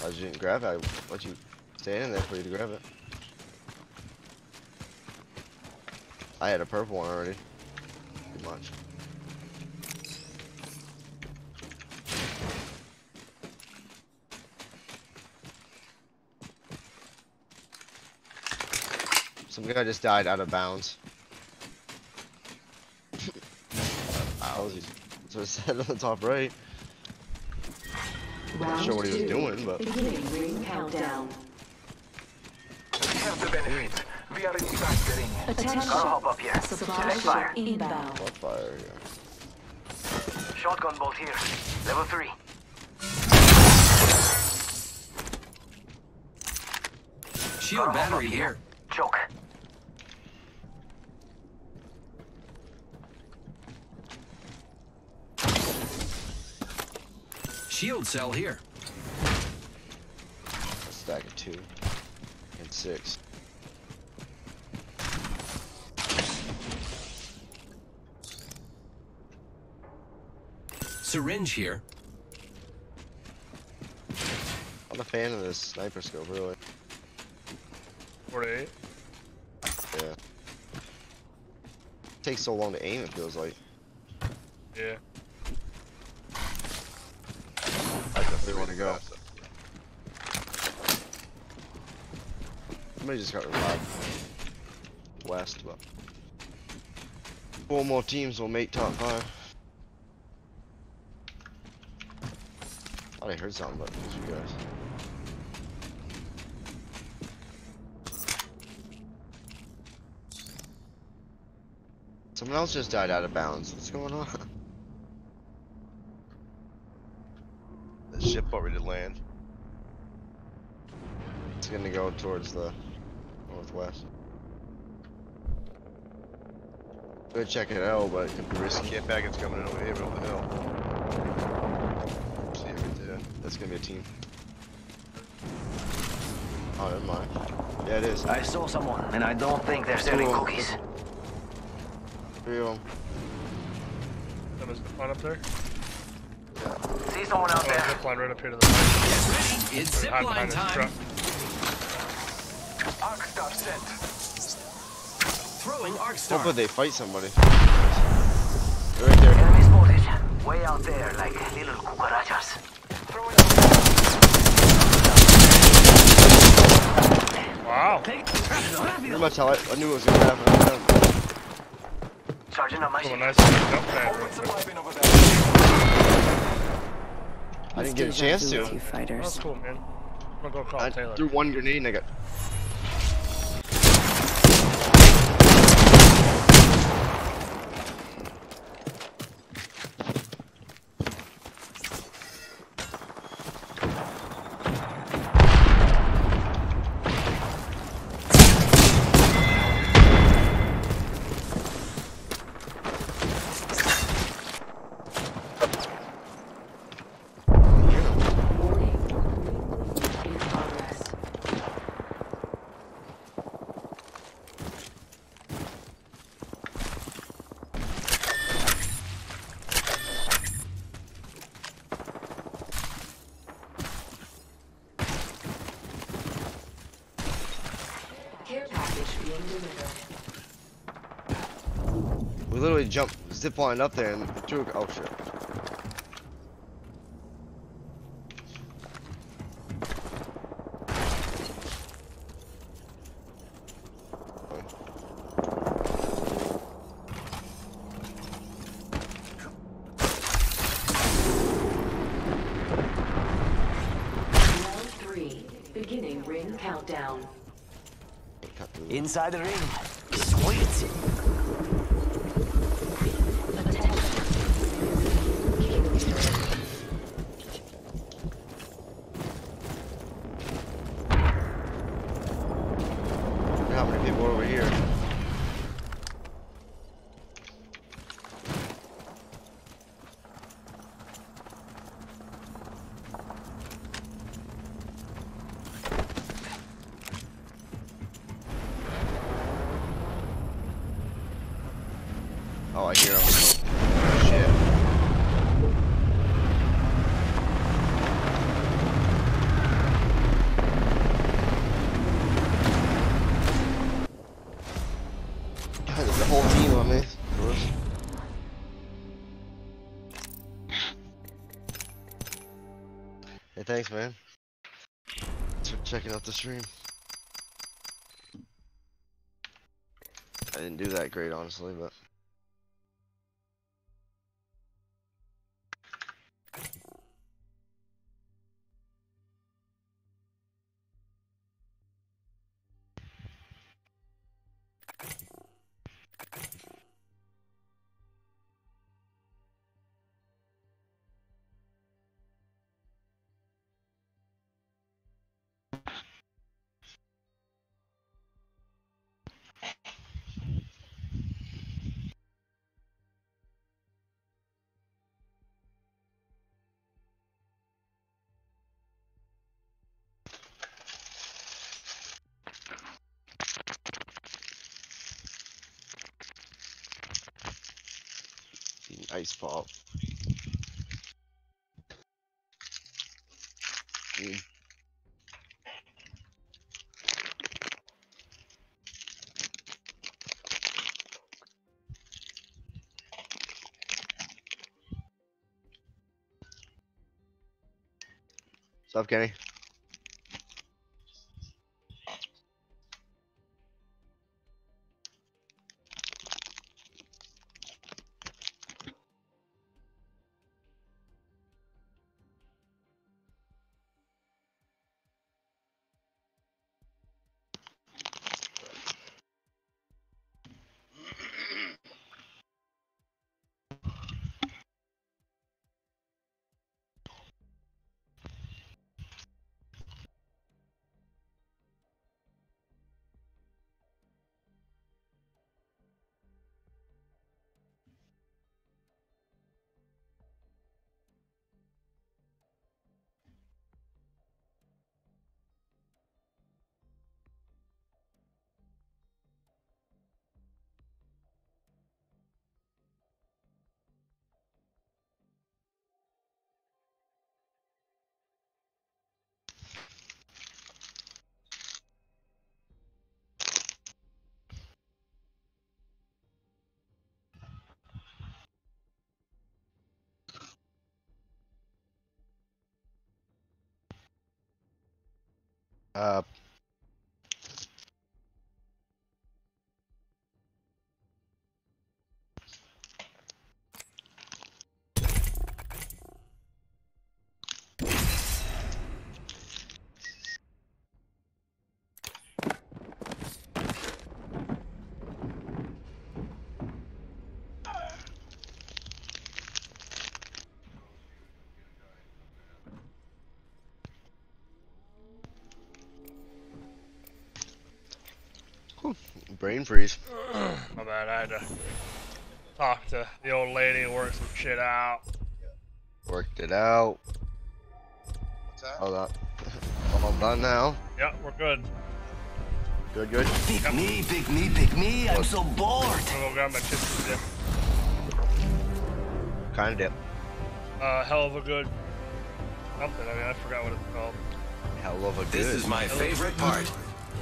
Why'd you didn't grab it? I let you stand in there for you to grab it. I had a purple one already. Too much. Some guy just died out of bounds. I was it said on the top right. Round sure what he was doing, but- Beginning ring countdown. We have the benefit. We are inside the ring. Attention. I'll hop up here. Supply Select fire. inbound. Blood fire, yeah. Shotgun bolt here. Level 3. Shield battery here. Choke. Shield cell here. A stack of two and six. Syringe here. I'm a fan of this sniper scope, really. 48. Yeah. Takes so long to aim, it feels like. Yeah. I definitely wanna go? Somebody just got revived. West, but. Four more teams will make top five. Thought I heard something, was you guys. Someone else just died out of bounds. What's going on? The ship already land. It's gonna go towards the northwest. Good check it out, but it could be This risky. care package coming in over here over the hill. See it right there. That's gonna be a team. Oh, never mind. Yeah, it is. I saw someone, and I don't think they're selling Cool. cookies. Three of 'em. Someone's one up there. See someone out Oh, there. zip line right up here to the right. Get ready. It's zip Hide line time. Truck. Arc star sent. Throwing arc Hopefully they fight somebody. They're right there. Enemy spotted. Way out there, like little cucarachas. Wow. Pretty much how I, I knew it was gonna happen. Sergeant on my Cool, shield. nice jump pad. real Open quick. supply bin over there. I didn't get a chance With to. you That's fighters. Oh, cool, man. I'm gonna go call I Taylor. threw one grenade and I got Warning. In progress. being delivered. We literally jumped, zip lined up there and threw. a- Oh shit. Round three. Beginning ring countdown. Cut through the- Inside the ring. Thanks, man. Thanks for checking out the stream. I didn't do that great, honestly, but. Ice pop. What's up, Kenny? Uh, brain freeze. My bad. I had to talk to the old lady and work some shit out. Worked it out. What's that? Hold up. All done now. Yep, we're good. Good, good. Pick me, pick me, pick me. I'm so bored. I'm gonna grab my chips and dip. Kind of dip. Uh, hell of a good something. I mean, I forgot what it's called. Hell of a good. This is my favorite part.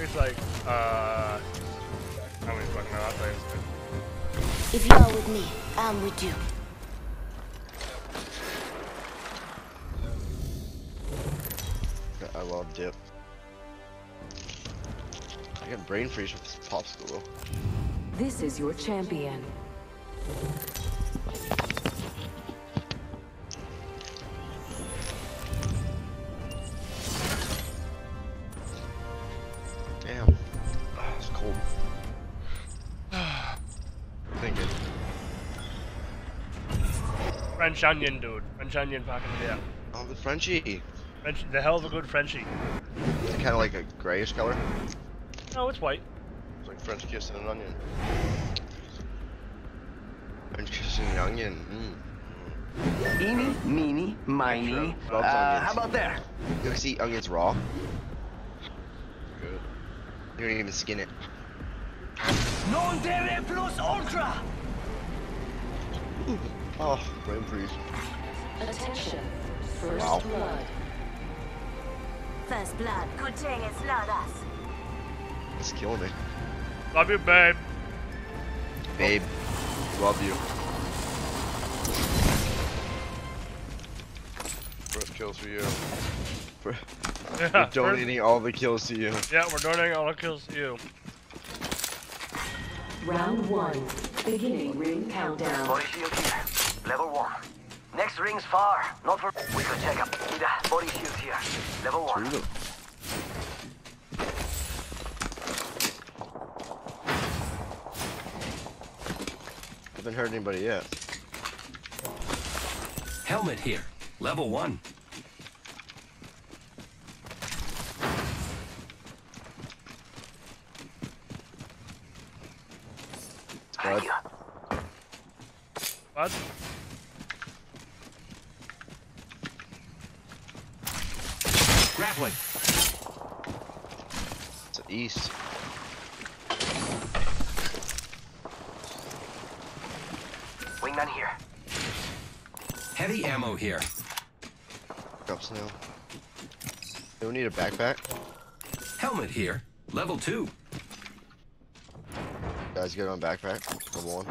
It's like uh, if you are with me, I'm with you. I love dip. I got brain freeze with this popsicle. This is your champion. French onion, dude. French onion fucking yeah. Oh, the Frenchie. French, the hell of a good Frenchie. It's kind of like a grayish color. No, it's white. It's like French kissing an onion. French kissing an onion. Mm. Eeny, meeny, miny. Loves Uh, how about there? You ever see onions raw? Good. You don't even skin it. Non dere plus ultra! Oh, brain freeze. Attention. First Wow. blood. First blood. Good thing it's not us. It's killing me. Love you, babe. Babe, love you. First kills for you. For, Yeah, for first- donating all the kills to you. Yeah, we're donating all the kills to you. Round one. Beginning ring countdown. Body shield here. Level one. Next ring's far. Not for. We could check up. Need a body shield here. Level one. True. Haven't heard anybody yet. Helmet here. Level one. Thank you. What? Grappling. It's east. Wingman here. Heavy ammo here. Drops now. Do we need a backpack? Helmet here. Level two. Guys, get on backpack. Level one.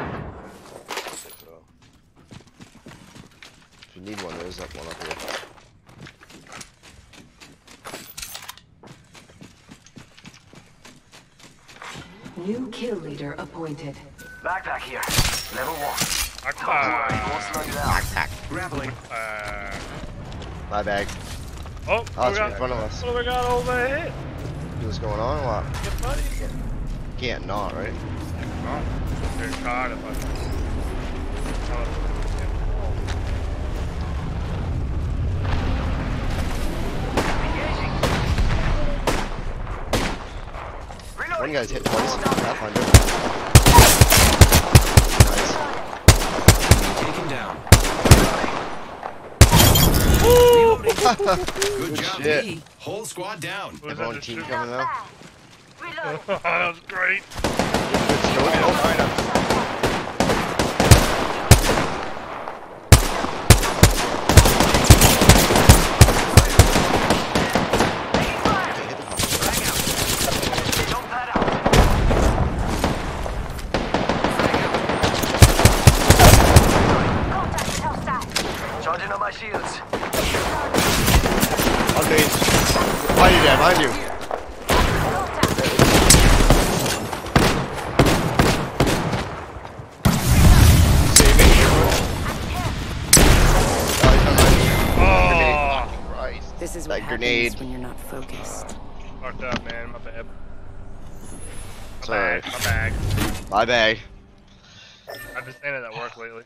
If you need one, there's that one up here. New kill leader appointed. Backpack here. Level one. Akbar. Won't slug it out. Backpack. Grappling. Uh, My bag. oh, Oh, what, it's we right in front of us. what do we got over here? What's going on what? Get buddy. Can't not, right? They're caught if I. One guy's hit twice. Pathfinder. Nice. Taken down. Good, Good job, shit. B. Whole squad down. Who's Everyone that team coming out. That was great. Let's go. Oh, Jump that out. Contact hostile. Charging on my shields. Okay. Behind you, Dad. Behind you. Save me. Oh, he's behind you. Oh, Christ. This is That what grenade. happens when you're not focused. fucked up, man. My bad. My Sorry. bag. My bag. My bag. I've been saying it at work lately.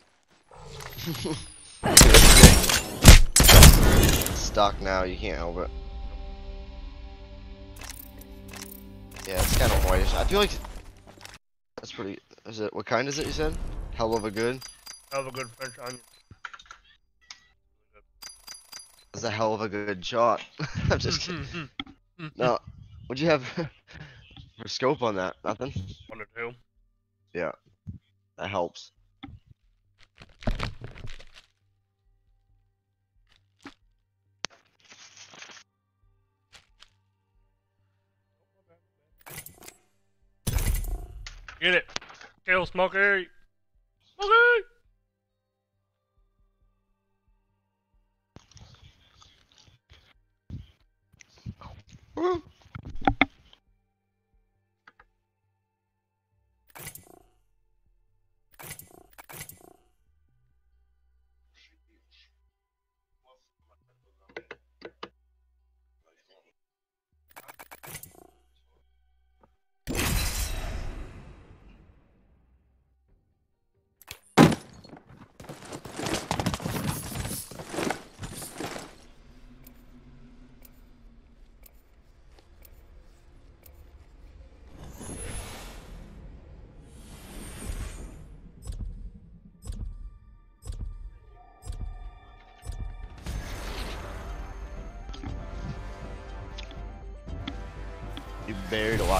Stuck now. You can't help it. Yeah, it's kind of whitish. I feel like that's pretty. Is it? What kind is it? You said? Hell of a good. Hell of a good French onion. That's a hell of a good shot. I'm just kidding. No. What'd you have for scope on that? Nothing? One or two. Yeah. That helps. Get it. Kill Smokey. Okay. You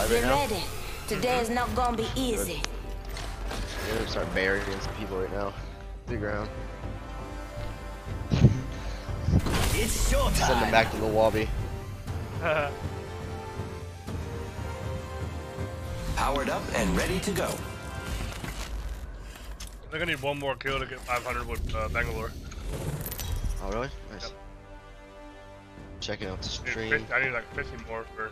right Get now? ready. Today is not gonna be easy. You're gonna start burying some people right now. To the ground. It's Send them back to the lobby. Powered up and ready to go. I think I need one more kill to get 500 with uh, Bangalore. Oh really? Nice. Yep. Checking out the Dude, stream. 50 I need like 50 more for.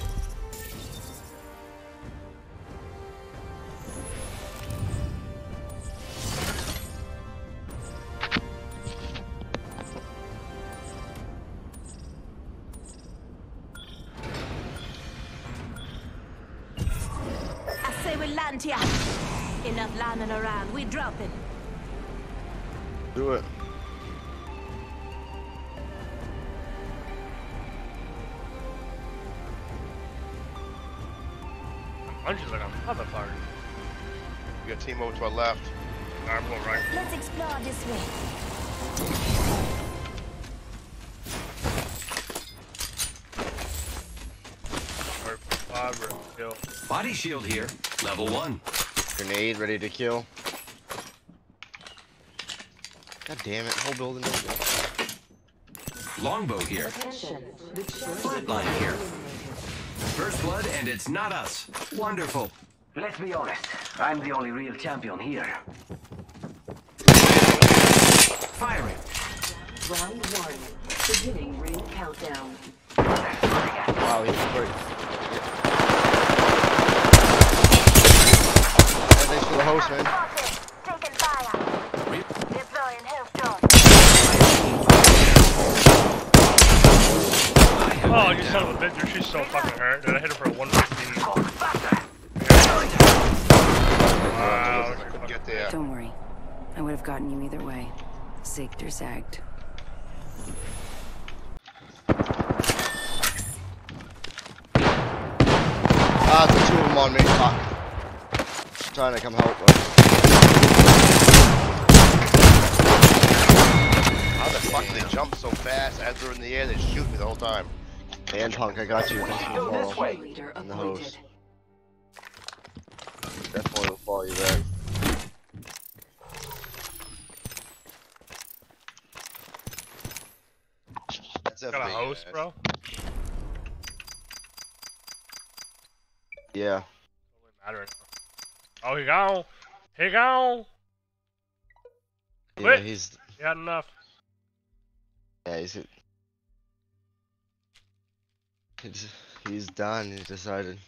We got team over to our left. Alright, I'm going right. Let's explore this way. Or five or kill. Body shield here. Level one. Grenade ready to kill. God damn it, whole building is Longbow here. Attention. The champion. Flatline here. First blood, and it's not us. Wonderful. Let's be honest. I'm the only real champion here. Firing. Round one. Beginning ring countdown. Wow, he's great. Yeah, thanks for the host, man. Taking fire. Deploying health. Oh, you son of a bitch, she's so fucking hurt. Did I hit her for a 115? Wow. I couldn't get there. Don't worry. I would have gotten you either way. Zigged or zagged. Ah, the two of them on me. Fuck. Trying to come help. But... How the fuck did they jump so fast as they're in the air? They shoot me the whole time. And Punk, I got you. Thanks for the Go this follow. way. Leader And the appointed. host. Definitely will follow you back. That's Got a host, bro? Yeah. Oh, he gone. He gone. Yeah, Quit. he's He had enough. yeah, he's he's, he's done. He's decided.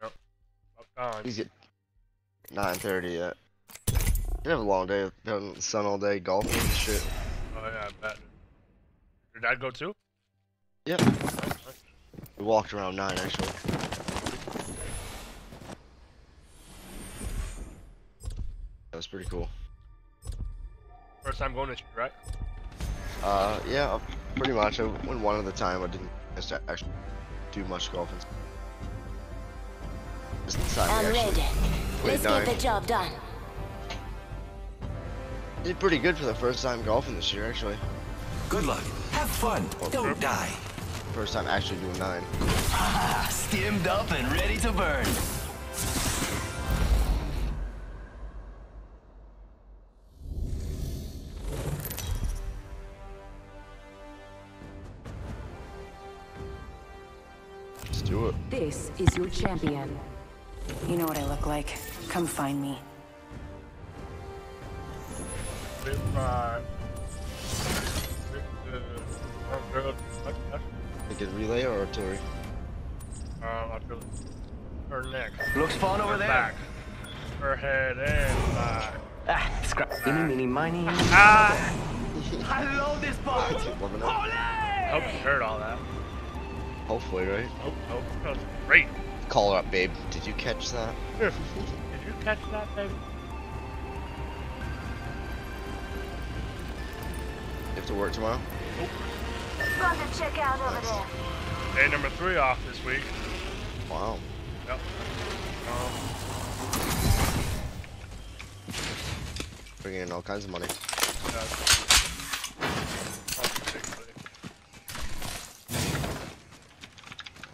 Fuck on. He's at 9:30 yet. You have a long day. Been in the sun all day, golfing and shit. Oh, yeah, I bet. Your dad go too? Yep. We walked around nine actually. That was pretty cool. First time going to shoot, right? Uh, yeah, pretty much. I went one at a time. I didn't actually do much golfing. Just decided I'm actually ready. Let's nine. get the job done. Did pretty good for the first time golfing this year, actually. Good luck. Have fun. Don't die. First time actually doing nine. Ah, skimmed up and ready to burn. Let's do it. This is your champion. You know what I look like. Come find me. Bit Think it relay or artillery? Um, I feel her neck. Looks fun over her there. Back. Her head and back. Ah, scrap. Eeny, meeny, miny. Ah! I love this part. Loving it. I hope you heard all that. Hopefully, right? Hope, hope. That was great. Call her up, babe. Did you catch that? Did you catch that, babe? You have to work tomorrow? Got to check out over there. Day number three off this week. Wow. Yep. Um, Bringing in all kinds of money. yeah. Particularly.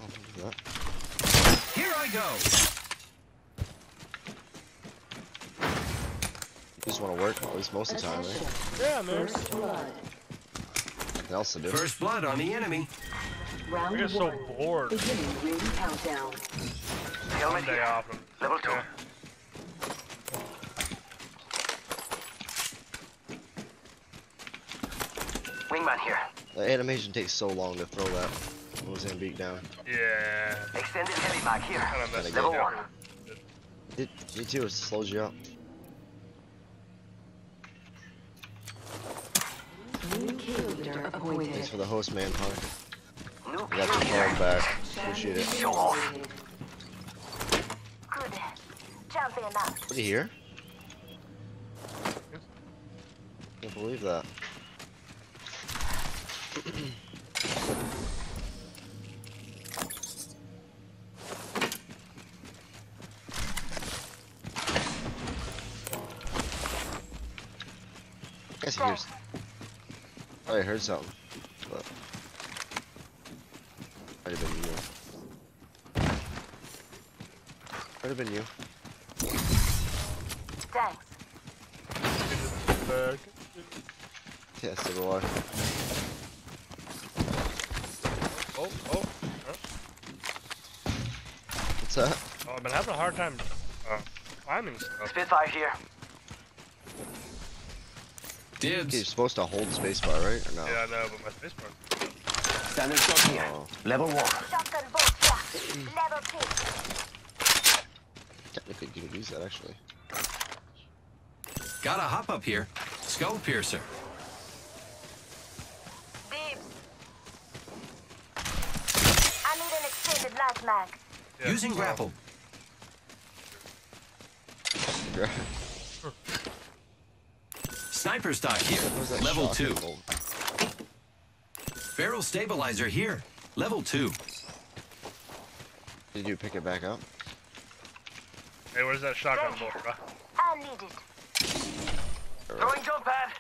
Look at that. Here I go. You just want to work, at least most of the time, right? Yeah, man. First blood. Nothing else to do. First blood on the enemy. I Round get so bored. Beginning ring countdown. Helmet Day here. off. Level two. yeah. Wingman here. The animation takes so long to throw that Mozambique down. Yeah. Extended heavy mag here. Kind of messed Level one. It, me too, it slows you up. New kill leader appointed. Thanks for the host, man, Connor. New I got your here. phone back. Appreciate it. Show off. Good. Jumping up. What do you hear? Can't believe that. Heard something, but might have been you. Might have been you. Thanks. Uh, Yeah, so do I. oh, oh. Huh? What's that? Oh, I've been having a hard time uh, climbing stuff. Spitfire here. You're supposed to hold spacebar, right? Or no? Yeah, I know, but my spacebar. Standard shot here. Oh, Level one. Shotgun bolt here. Level two. technically, you could use that actually. Gotta hop up here. Skull piercer. Dibs. I need an extended light mag. Yeah. Using grapple. Sniper stock here. What was that Level two. bolt? Barrel stabilizer here. Level two. Did you pick it back up? Hey, where's that shotgun bolt, bro? I need it. Throwing jump pad.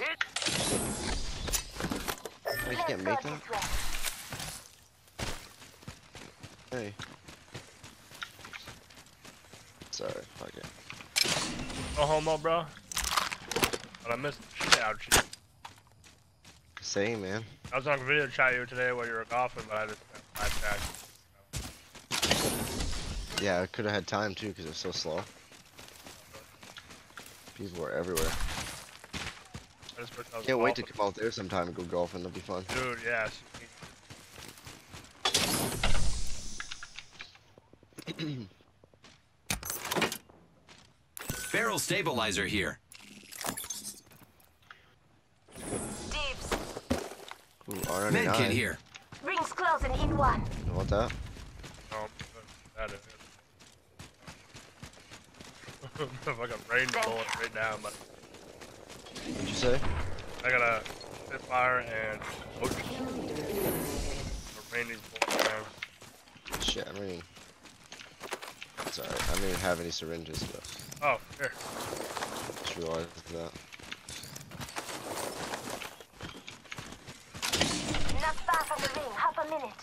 Hit. Oh, you can't make that? Hey. Sorry, fuck it. No homo, bro. But I missed the shit out of you. Same, man. I was on a video chat you today while you were golfing, but I just I chat. Yeah, I could have had time too because it's so slow. People were everywhere. I just I Can't wait to come out there sometime and go golfing. That'll be fun. Dude, yes. Barrel stabilizer here. Dibs. Ooh, R99. Medkit here. Rings closing in one. You want that? No, that is it. Fucking rain blowing right now, but What'd you say? I got a Spitfire and oh, the rain is around. Shit, I mean. It's alright. I don't even have any syringes, but Oh, here. just realized that. Not far from the ring. Half a minute.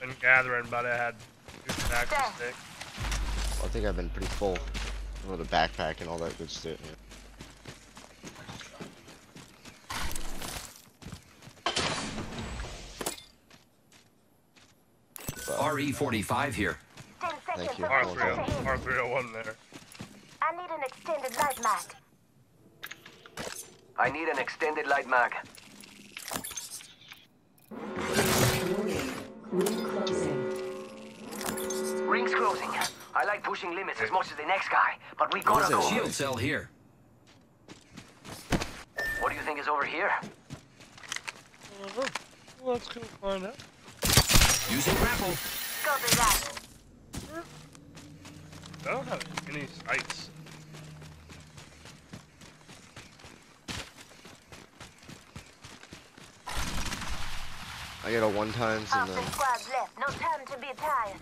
Been gathering, but I had two stacks There. stick. Well, I think I've been pretty full with the backpack and all that good shit. Yeah. RE45 here. Thank you. R3, R301 there. I need an extended light mag. I need an extended light mag. Pushing limits as much as the next guy, but we gotta go. Shield cell here. What do you think is over here? Let's go find out. Using grapple. Copy that. I don't have any sights. I get a one times and then the left. No time to be tired.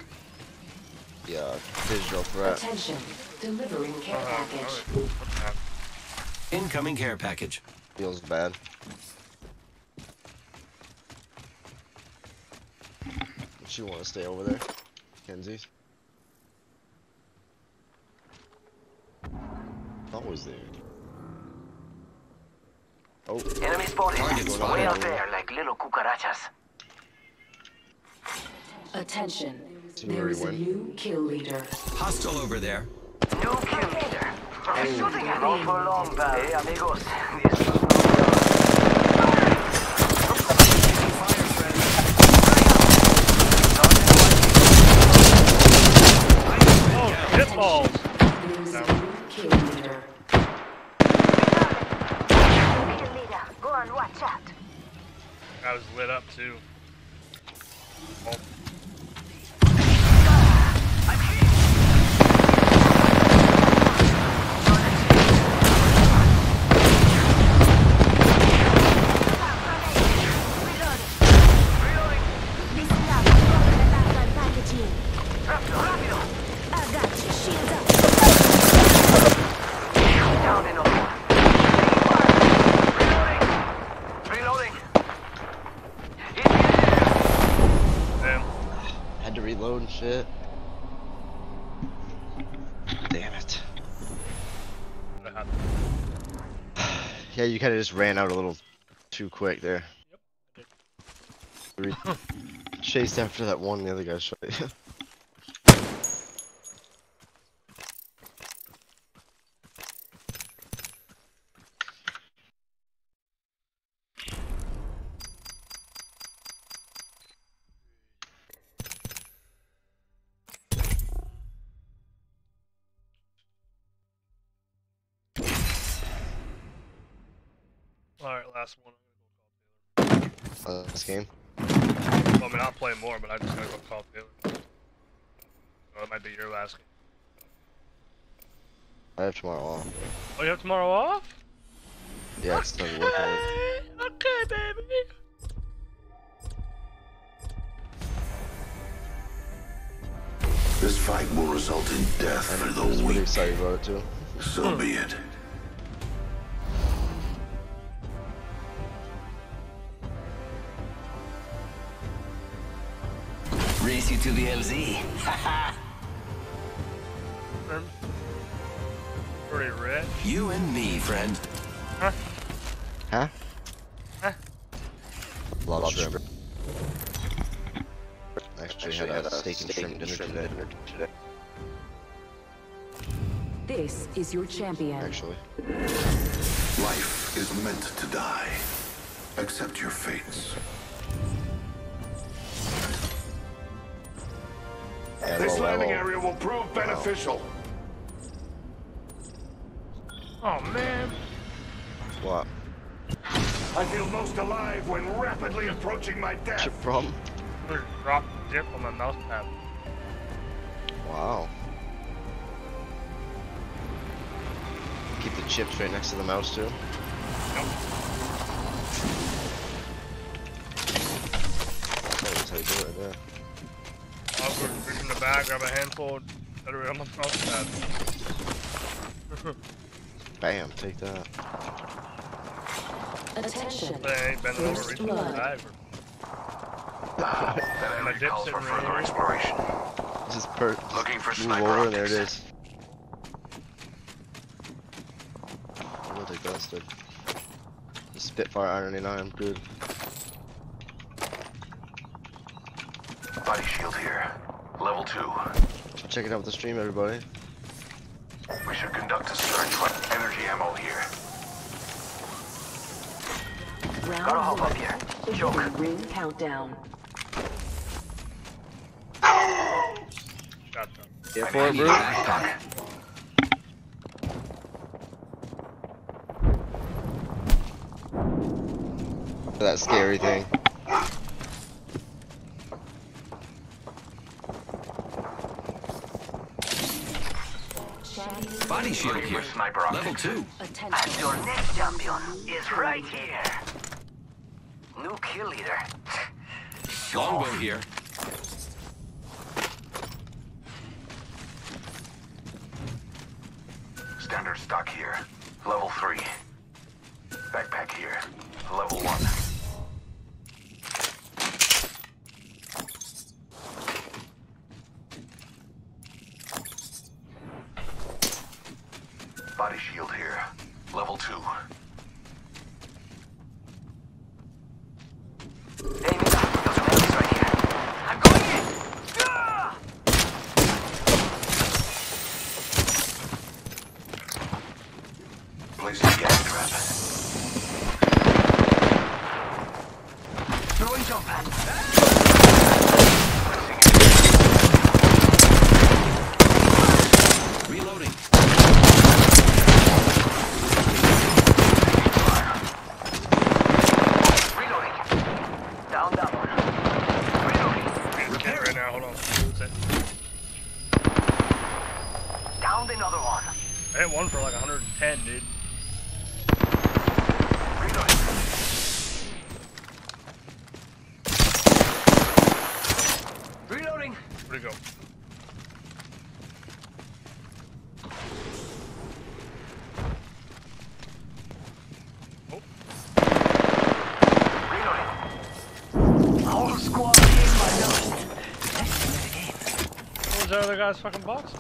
The uh, digital threat. Attention. Delivering care Uh, package. alright. What the heck? Incoming care package. Feels bad. Does she want to stay over there? Kenzie? Always there. Oh, Enemy spotted. Target Way spotted. out there, like little cucarachas. Attention. Did we There already is a win? new kill leader. Hostile over there. New kill leader. Not for long, pal. Hey, amigos. Oh, shit balls! There is a new kill leader. Kill leader. Go on, watch out. I was lit up too. Oh, shit. Damn it. Yeah, you kind of just ran out a little too quick there. Re- chased after that one the other guy shot you. Alright, last one. uh, this game. Well, I mean, I'll play more, but I just gotta go call Taylor. Oh, that might be your last game. I have tomorrow off. Oh, you have tomorrow off? Yeah, it's not working. Okay, okay, baby. This fight will result in death for I'm the pretty weak. excited about it too. So be it. Race you to the LZ. Pretty rich. You and me, friend. Huh? Huh? Huh? Love shrimp. Actually, had a steak and shrimp dinner today. This is your champion. Actually. Life is meant to die. Accept your fates. Yeah, This landing well, area will prove beneficial. Oh, man. What? I feel most alive when rapidly approaching my What's death. your problem? Just dropped dip on my mouse pad. Wow. Keep the chips right next to the mouse too. Nope. That's how you do it right there. I was reach in the bag, grab a handful, set it right on my mouse pad. Bam, take that. Attention. But I ain't bending over First reaching for the blood. bag. That My enemy dip calls for further here. exploration. This is per Looking for move sniper over and there it is. optics. is. We'll take that instead. The Spitfire R99, I'm good. Body shield here. Level 2. Check it out with the stream, everybody. We should conduct a search for energy ammo here. Round Gotta hop up here. Joke. Ring countdown. Shotgun. For it, bro. that scary thing. Body shield here. Sniper optics. Level two. Attention. And your next champion is right here. New kill leader. Longbow here. other guy's fucking box?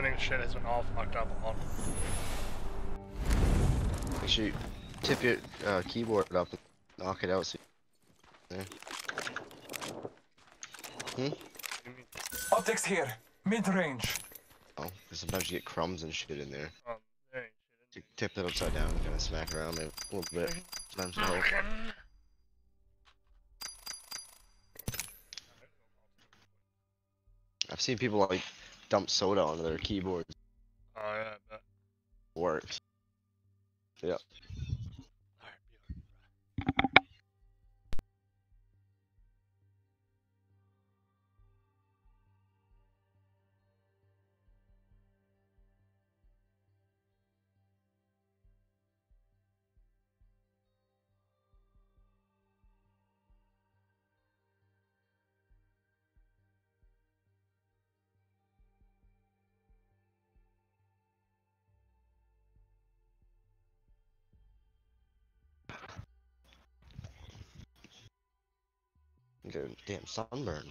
driving shit has been all fucked up on. Make tip your uh, keyboard up and knock it out. So there. Hmm? Optics here, mid-range. Oh, sometimes you get crumbs and shit in there. Um, there shit in tip it upside down and kind of smack around maybe a little bit. Sometimes help. I've seen people like dump soda onto their keyboards. Oh yeah, I bet. Works. Yep. Get a damn sunburn.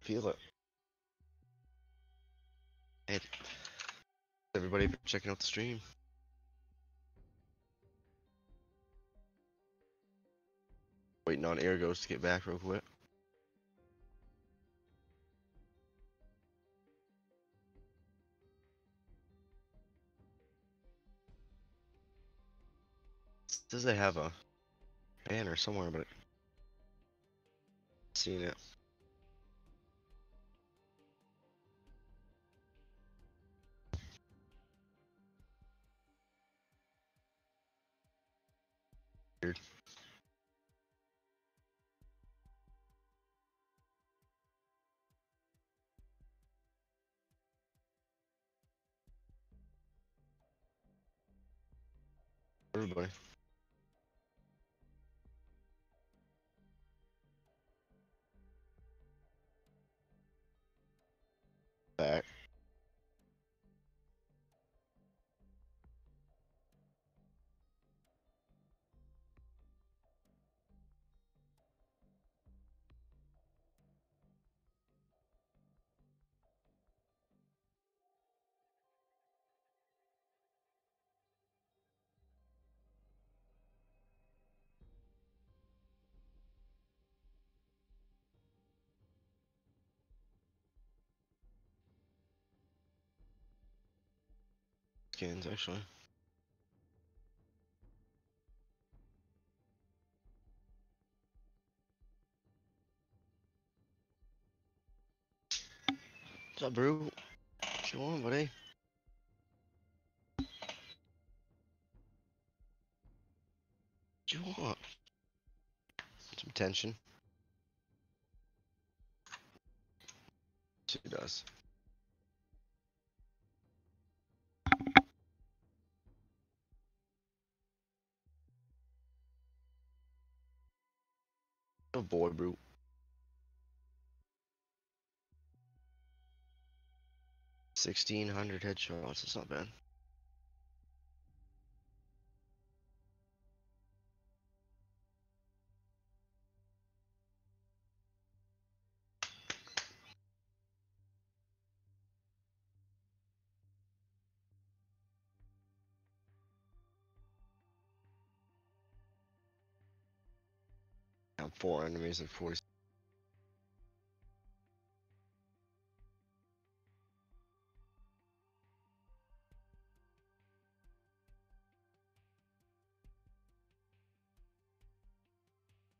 Feel it. Hey, everybody for checking out the stream. Waiting on Ergos to get back real quick. Does they have a banner somewhere, but seen it. Everybody. Back. Skins actually. What's up, bro? What you want, buddy? What you want? Some tension. She does. Oh boy, bro. Sixteen hundred headshots. It's not bad. Four enemies and forty.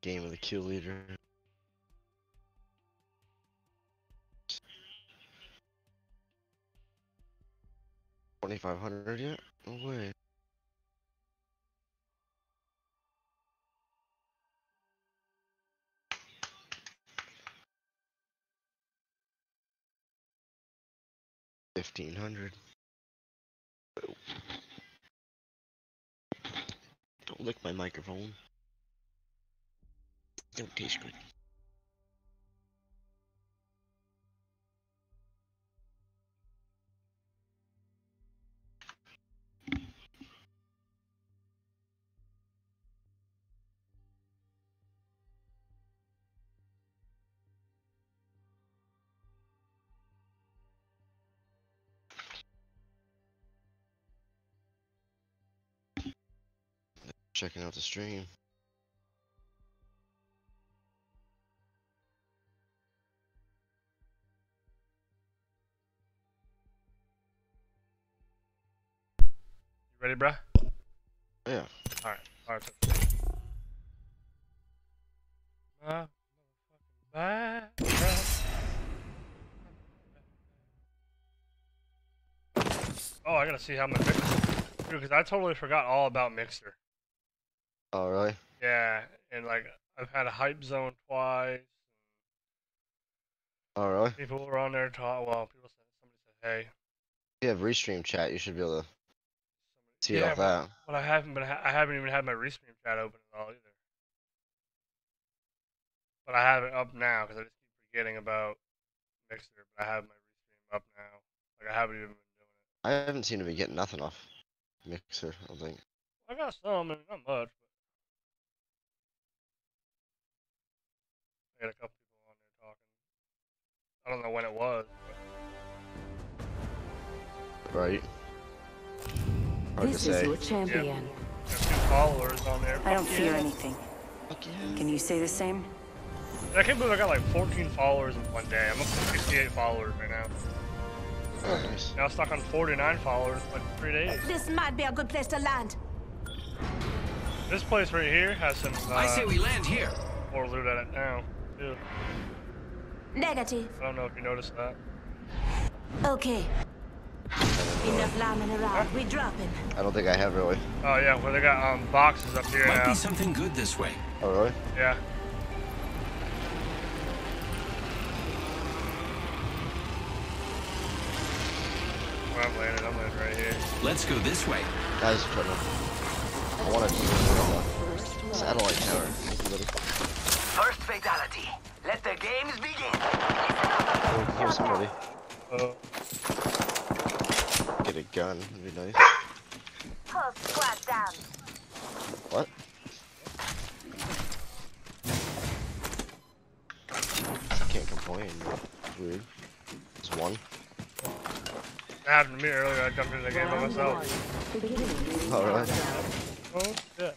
Game of the kill leader. Twenty five hundred yet? No way. Fifteen hundred. Don't lick my microphone. Don't taste good. checking out the stream. You ready, bruh? Yeah. Alright, alright. Oh, I gotta see how my mixer. Dude, because I totally forgot all about Mixer. Oh really? Yeah, and like I've had a hype zone twice. Oh really? People were on there talking. Well, people said somebody said, "Hey." If you have restream chat, you should be able to see it yeah, but, that. but I haven't been. I haven't even had my restream chat open at all either. But I have it up now because I just keep forgetting about Mixer. But I have my restream up now. Like I haven't even been doing it. I haven't seemed to be getting nothing off Mixer. I don't think. I got some, and not much. But I had a couple people on there talking. I don't know when it was. But Right. Hard This to is your champion. got two followers on there. I don't Fuck fear yeah. anything. Can you say the same? I can't believe I got like 14 followers in one day. I'm up to 68 followers right now. Oh, nice. Now stuck on 49 followers in like three days. This might be a good place to land. This place right here has some. Uh, I say we land here. More loot at it now, too. Negative. I don't know if you noticed that. Okay. Enough lambing around. We dropping. I don't think I have really. Oh yeah, well they got um boxes up here Might now. be something good this way. Oh really? Yeah. Where I'm landing, I'm landing right here. Let's go this way. Guys, trying to. I want to do a satellite tower. Everybody. First fatality. Let the games begin. Oh, here's somebody. Oh. Get a gun. That'd be nice. Whole squad down. What? I can't complain. Weird. Just one. That happened to me earlier. I jumped into the game by myself. Alright. Oh shit.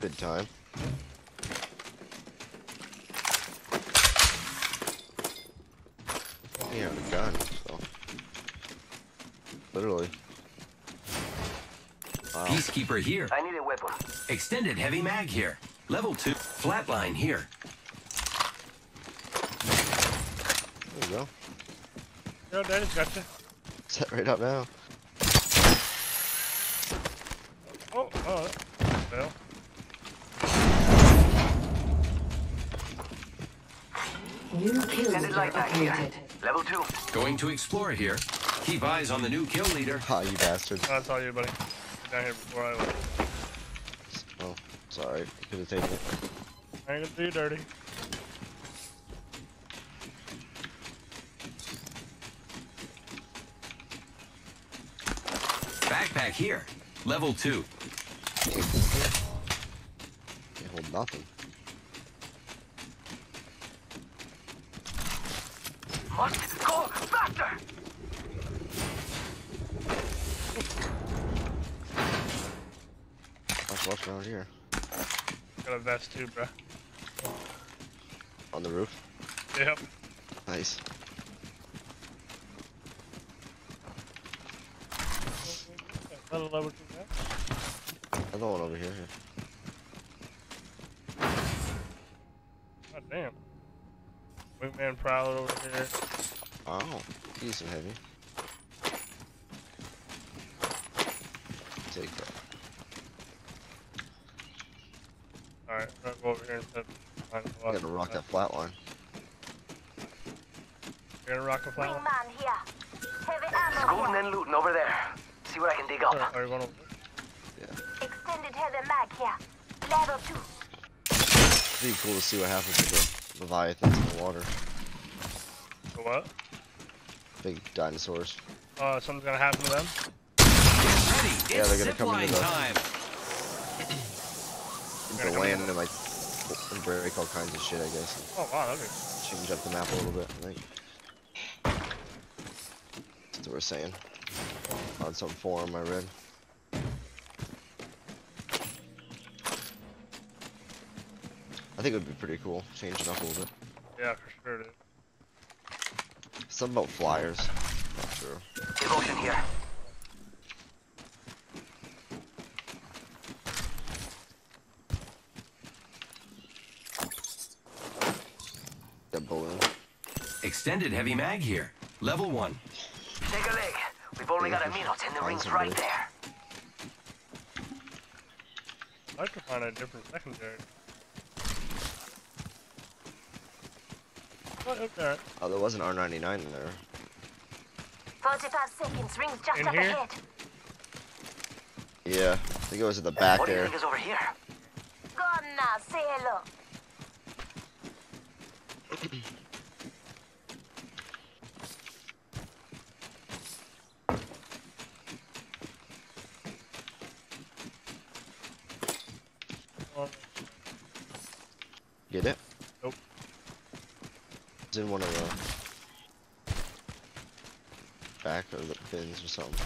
Good time. He had a gun, so. Literally. Wow. Peacekeeper here. I need a weapon. Extended heavy mag here. Level 2. Flatline here. There you go. Yo, Daddy's got you. Set right up now. Oh, oh. Well. New kill Extended leader light mag here. appointed. Level two. Going to explore here. Keep eyes on the new kill leader. Ha, you bastard. I saw you, buddy. Get down here before I leave. Oh, sorry. Could have taken it. I ain't gonna do you dirty. Backpack here. Level 2. Can't hold nothing. Must go faster. Watch, watch around here. Got a vest too, bruh. On the roof. Yep. Nice. Another level. Another one over here. God damn. Wingman Prowler over here. Oh, he's decent heavy. Take that. Alright, I'm gonna go over here instead of find the I last gotta rock that Flatline. You're gonna rock the flat one? Wingman here. Heavy ammo Scooting and looting over there. See what I can dig up. Or, or you wanna... Extended heavy mag here. Level two. It'd be cool to see what happens with the leviathans in the water. What? Big dinosaurs. Uh, something's gonna happen to them? Yeah, they're gonna come zipline into the- time. Into come land and like and break all kinds of shit, I guess. Oh wow, that'd. Change up the map a little bit, I think. That's what we're saying. On some forum I read. I think it would be pretty cool, changing up a little bit. Yeah, for sure it is. Something about flyers. Not sure. Devotion here. Extended heavy mag here. Level one. Take a leg. We've only got a minute and the ring's right there. I'd like to find a different secondary. What is that? Oh, there was an R99 in there. 45 seconds. Rings just In up here? ahead. Yeah, I think it was at the back What do you there. think is over here? Go on now. Say hello. Oh, Get it? Nope. It's in one of the back of the bins or something.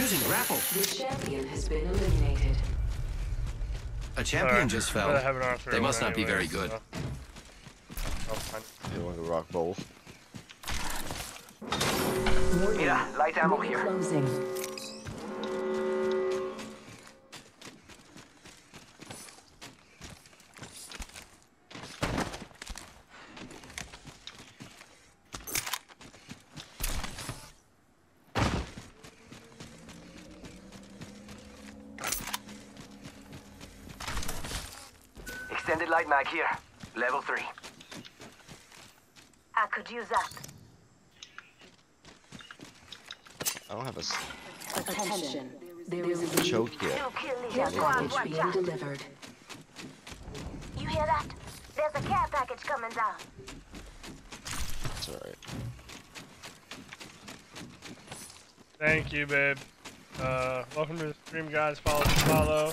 Using grapple. The champion has been eliminated. A champion alright. just fell. have an R31 They must not be very good. so- I'll. You want to rock both? Warning. Mira, light ammo here. closing. Extended light mag here. Level 3. I could use that. I don't have a s- Attention. There is a choke yet. Two kill care leaders. Go on, package being delivered. You hear that? There's a care package coming down. It's alright. Thank you, babe. Uh, welcome to the stream, guys. Follow, follow.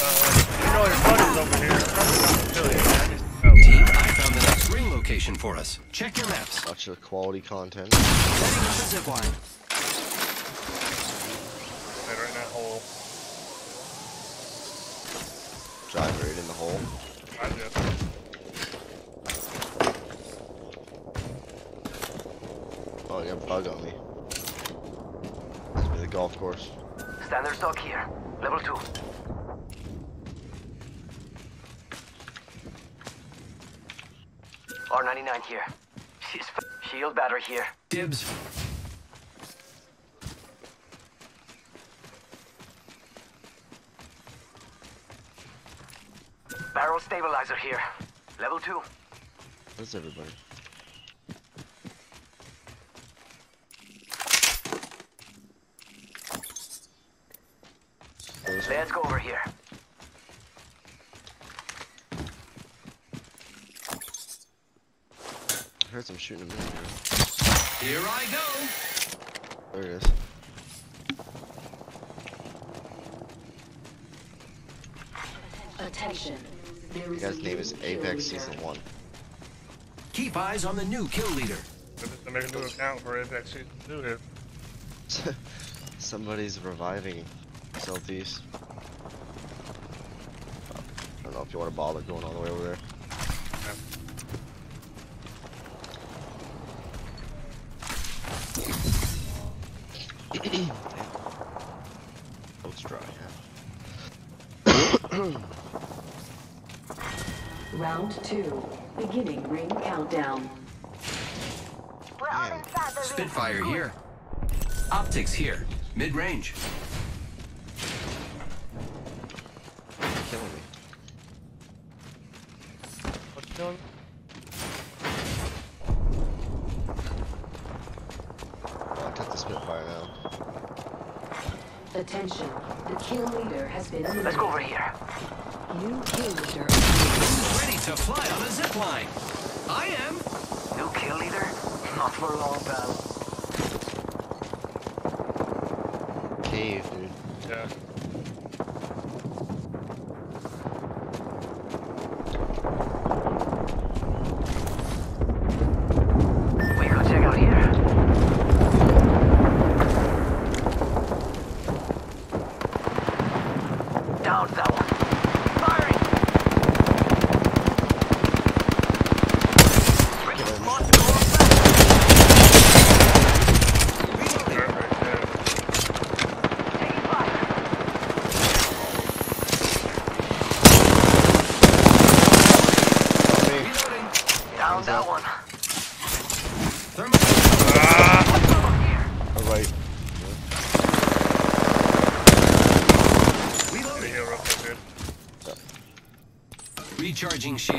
Uh, you know your buddies over here. I'm probably not affiliated. I. Team, I found the next ring location for us. Check your maps. Watch the quality content. Setting up a zip line. Right right in that hole. Drive right in the hole. I do. Oh, I got a bug on me. Must be the golf course. Standard stock here. Level 2. R99 here. She's f- shield battery here. Dibs. Barrel stabilizer here. Level 2. Where's everybody? Let's go over here. I heard some shooting in here. Here I go. There it is. Attention. There The is guy's a name is Apex. Season 1. Keep eyes on the new kill leader. Maybe to make a new account for Apex Season 2 here. Somebody's reviving Southeast. I don't know if you want to bother going all the way over there. Damn. Boat's dry, yeah. Round two. Beginning ring countdown. We're all inside the ring. Spitfire here. Optics here. Mid range. Killing me. What's doing? Oh, I took the Spitfire now. Attention. The kill leader has been eliminated. Let's go over here. New kill leader. Ready to fly on a zip line. I am. New kill leader? Not for long, pal. Cave, dude. Yeah. We could check out here. Down that one. Firing! Ready to spot the wrong Right, right there. Taking fire. Oh, me. Reloading. Recharging shield.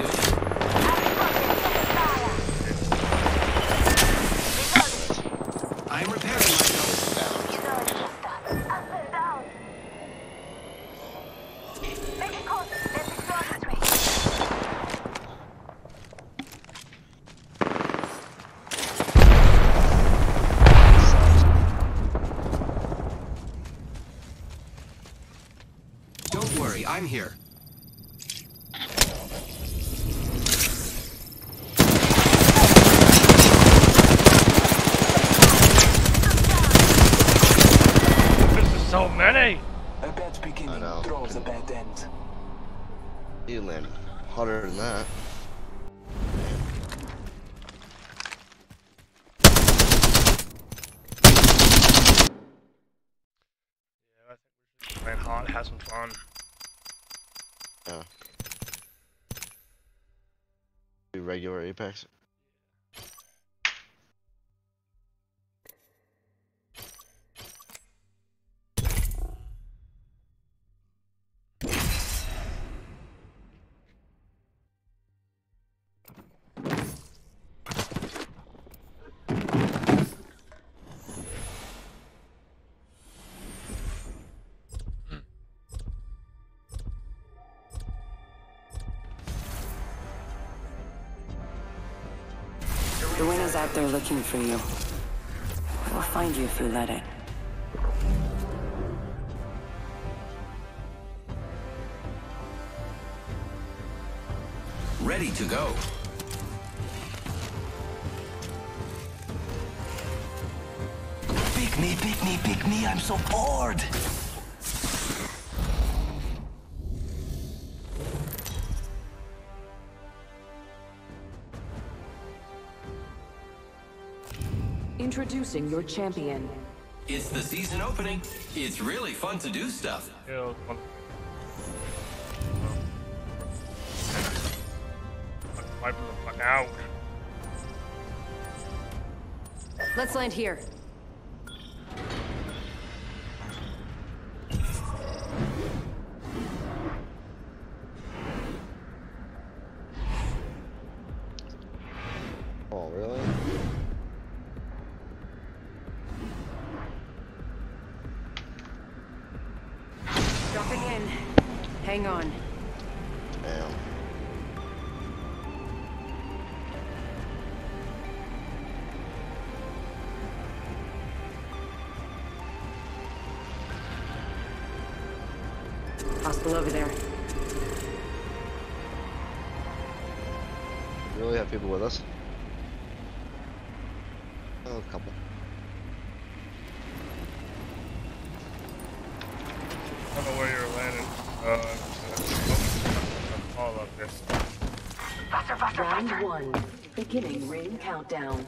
Is looking for you. It'll find you if you let it. Ready to go. Pick me, pick me, pick me. I'm so bored. Introducing your champion. It's the season opening. It's really fun to do stuff. Kill Wipe the fuck out. Let's land here. We really have people with us? Oh, a couple. I don't know where you're landing. Uh, all up here. Faster, faster, Round faster. one. Beginning ring countdown.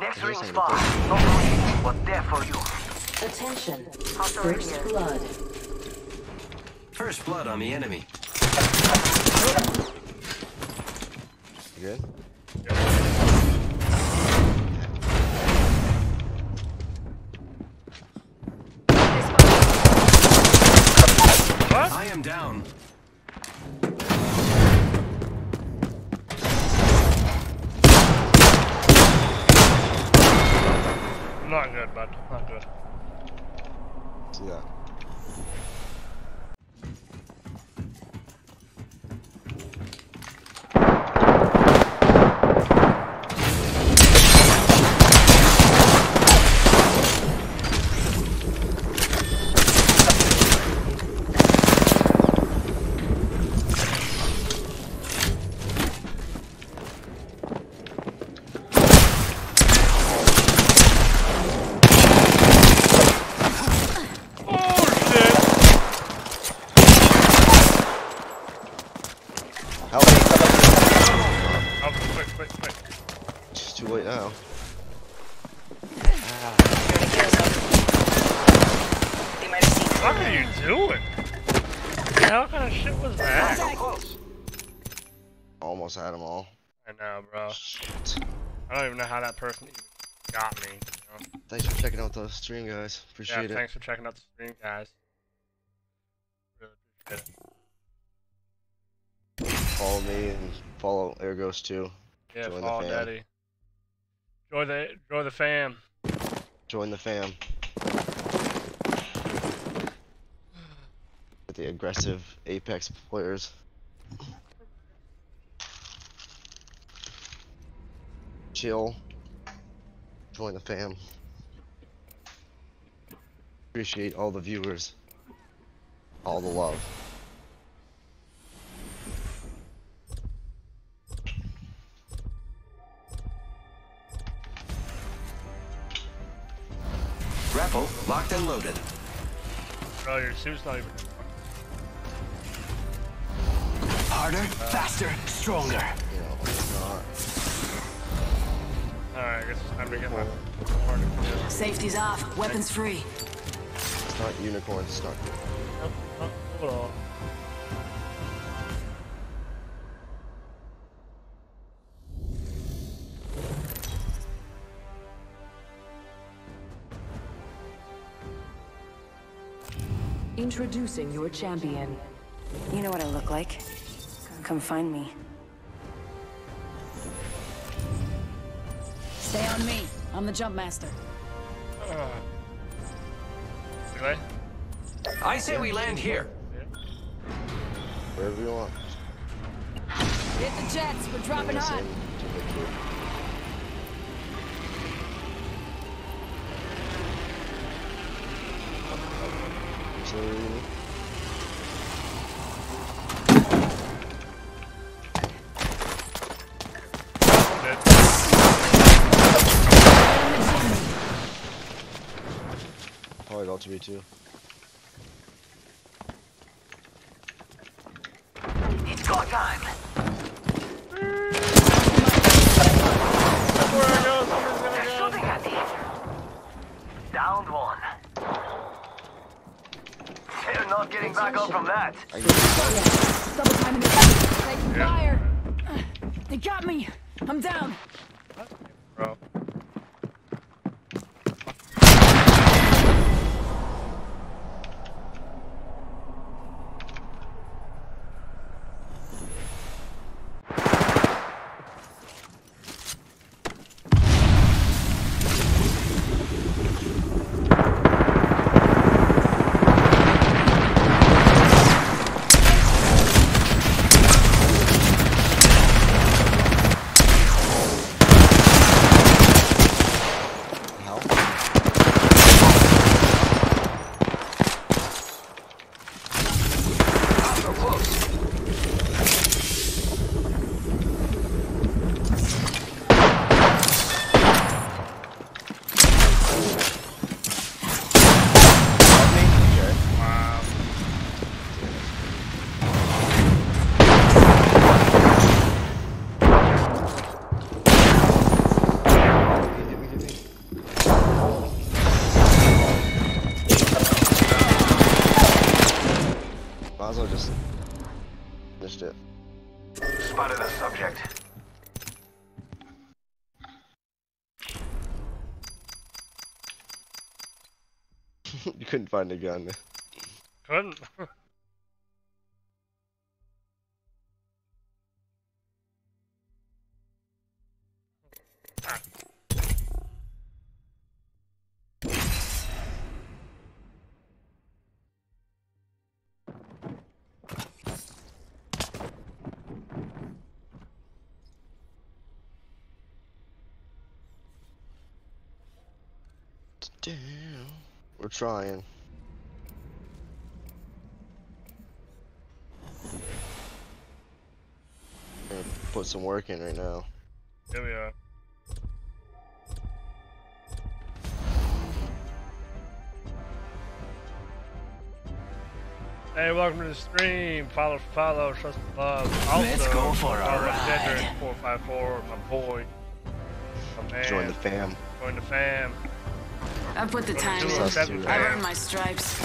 Next ring spot. to Not for but there for you. Attention. Hostile First here. blood. First blood on the enemy. You good? Person even got me. You know? Thanks for checking out the stream, guys. Yeah, Appreciate it. thanks for checking out the stream, guys. Really appreciate it. follow me and follow Air Ghost too. Yeah, Join the follow fam. daddy. Join the join the fam. Join the fam. With the aggressive Apex players. Chill. Join the fam. Appreciate all the viewers. All the love. Grapple locked and loaded. Bro, your suit's not even. Harder, faster, stronger. You know, it's not. Alright, I guess it's time to get my party. Safety's off. Weapons free. It's not unicorn, it's not. Nope, nope, hold on. Introducing your champion. You know what I look like. Come find me. Stay on me. I'm the jump master. Uh, Anyway, I say we land here. Wherever you want. Hit the jets. We're dropping Listen hot. to Probably got to be too. It's go time. Where I go, somebody's gonna They're go. shooting at me. Downed one. They're not getting back up from that. I guess Double timing this. Taking fire. They got me. I'm down. Bro. Couldn't find a gun. Couldn't. Damn. We're trying. Gonna put some work in right now. Here we are. Hey, welcome to the stream. Follow, follow, trust, and love. Also, Let's go for a our Redender ride. 454, my boy. My man. Join the fam. Join the fam. I've put the time in. seven I've I've earned my stripes.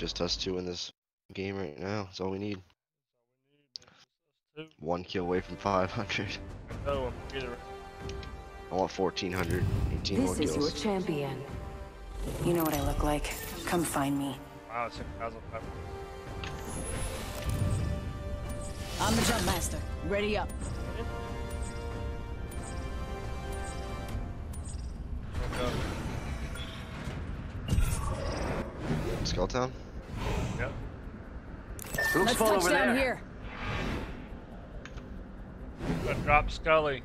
Just us two in this game right now. That's all we need. One kill away from 500. No, either. I want 1400. 18 more kills. This is your champion. You know what I look like. Come find me. Wow, it's 6,500. I'm the jump master. Ready up. Skulltown? Yep. Looks Let's full touch over down there. here. Gonna drop Scully.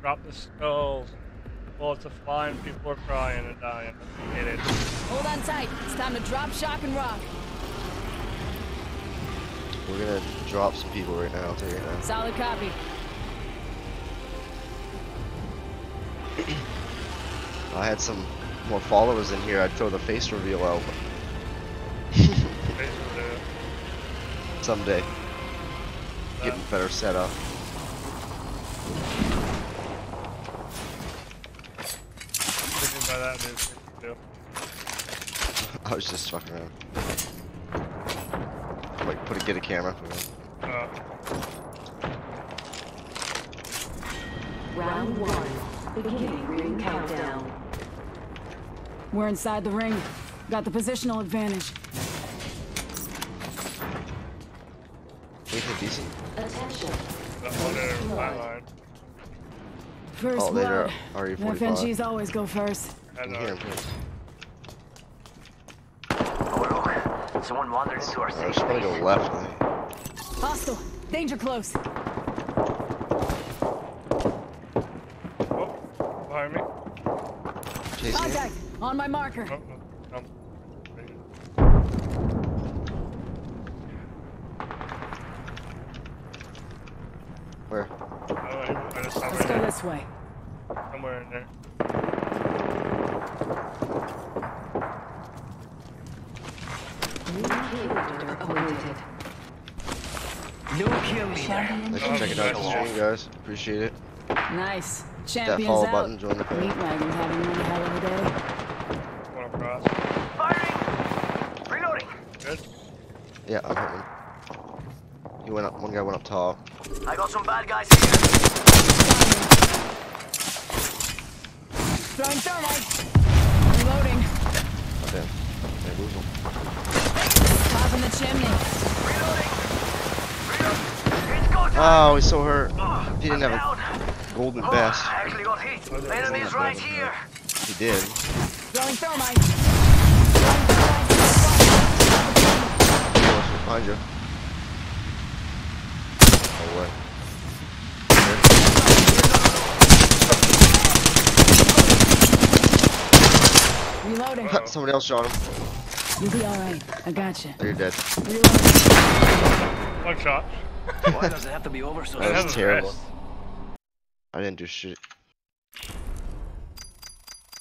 Drop the skulls. Bullets are flying, people are crying and dying. Let's get it. Hold on tight. It's time to drop, shock, and rock. We're gonna drop some people right now, I'll tell you right now. Solid copy. I had some more followers in here, I'd throw the face reveal out. Someday. Getting better set up. What do you mean by that, dude? What you do? I was just fucking around. Like, put a get a camera for me. Uh, Round one. Beginning ring countdown. We're inside the ring. Got the positional advantage. Anything decent? Attention. that one there, flatline. First Oh, later, blood. RE45. FNGs always go first. I In know. here, here. Someone wandered into our I safe should probably go left. I think. Hostile. Danger close. Oh, behind me. Chasing you? Contact. On my marker. Oh, oh, um, Where? oh, I just Let's go somewhere, this way. somewhere in there. New kill leader appointed. New kill leader. Thanks for checking out the stream, guys. Appreciate it. Nice. Hit that follow out. button, join the Meat club. wagon's having one hell of a day. One across. Firing. Reloading. Good. Yeah, I'm hitting. He went up. One guy went up top. I got some bad guys here. Throwing thermite. Reloading. Oh, damn. They lose him. Top in the chimney. It's go. Oh, he's so hurt. Oh, He didn't have down. a golden Oh, vest. I actually got hit. Enemies right here. He did. Throwing thermite. Close behind you. No way. Reloading. There. Somebody else shot him. You'll be alright. I got you. Oh, you're dead. One shot. Why does it have to be over so That That was was terrible. rest. I didn't do shit.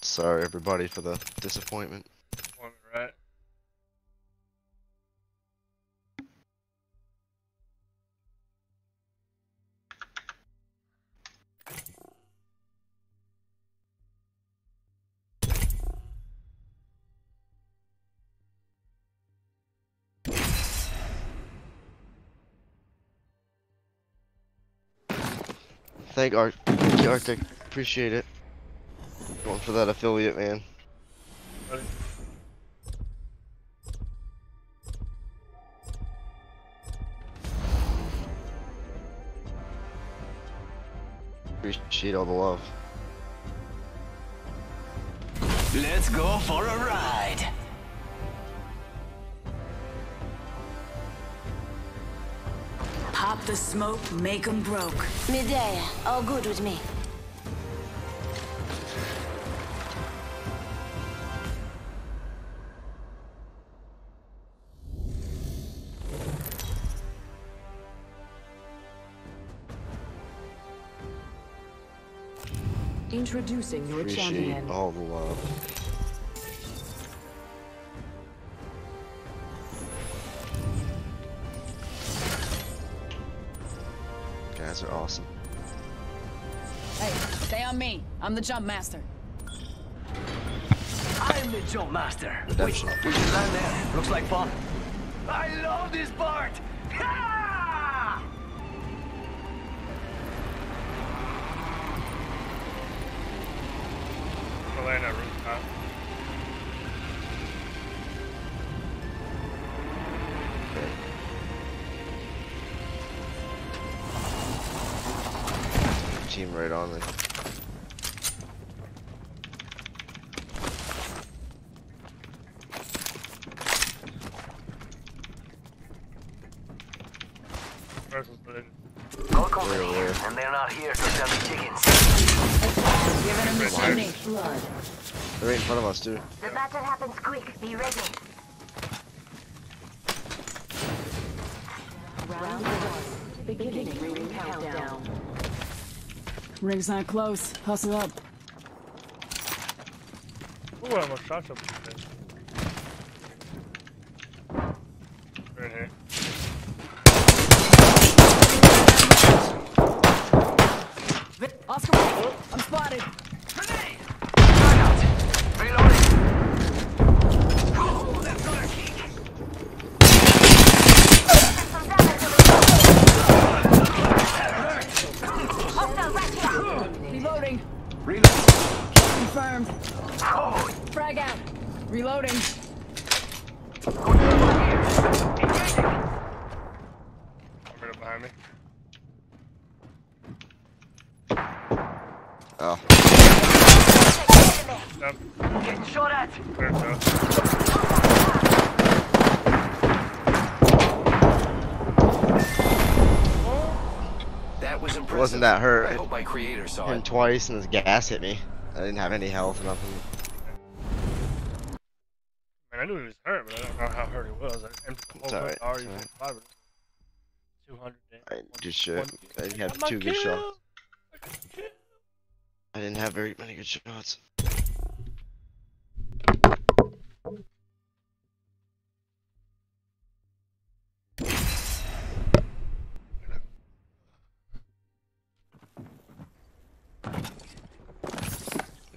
Sorry, everybody, for the disappointment. One right. Thank Art, thank you, Arctic. Appreciate it. Going for that affiliate, man. Appreciate all the love. Let's go for a ride. Pop the smoke, make 'em broke. Midday, all good with me. Introducing your Appreciate champion. all the love. On me. I'm the jump master. I'm the jump master. Redemption. We, we should land there. Looks like fun. I love this part. Right in front of us, dude. The battle happens quick. Be ready. Round one. Beginning ring countdown. Ring's not close. Hustle up. Ooh, I almost shot something. Right here. Oscar, I'm spotted. Reloading. Confirmed. Frag out. Reloading. Right up behind me. Oh. Yep. Getting shot at. There it goes. That was It impressive. wasn't that hurt. I hope my creator saw Hit him it. twice and his gas hit me. I didn't have any health, nothing. Man, I knew he was hurt, but I don't know how hurt he was. I emptied the It's whole alright, clip. Already it's five of it. 200 damage. I didn't do shit. I didn't have My two good shots. I didn't have very many good shots.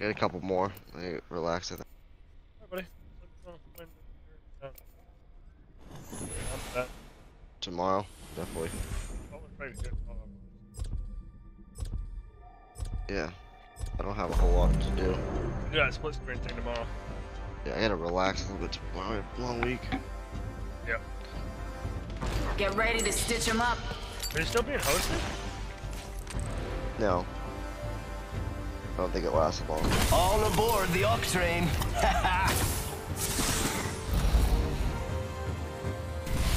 I got a couple more. I relax I think. Buddy. Oh, when- uh, I'm set. tomorrow, definitely. Oh, let's try to get- Yeah. I don't have a whole lot to do. Yeah, split screen thing tomorrow. Yeah, I gotta relax a little bit tomorrow. Long week. Yep. Get ready to stitch him up. Are you still being hosted? No. I don't think it lasts long. All aboard the Ock train.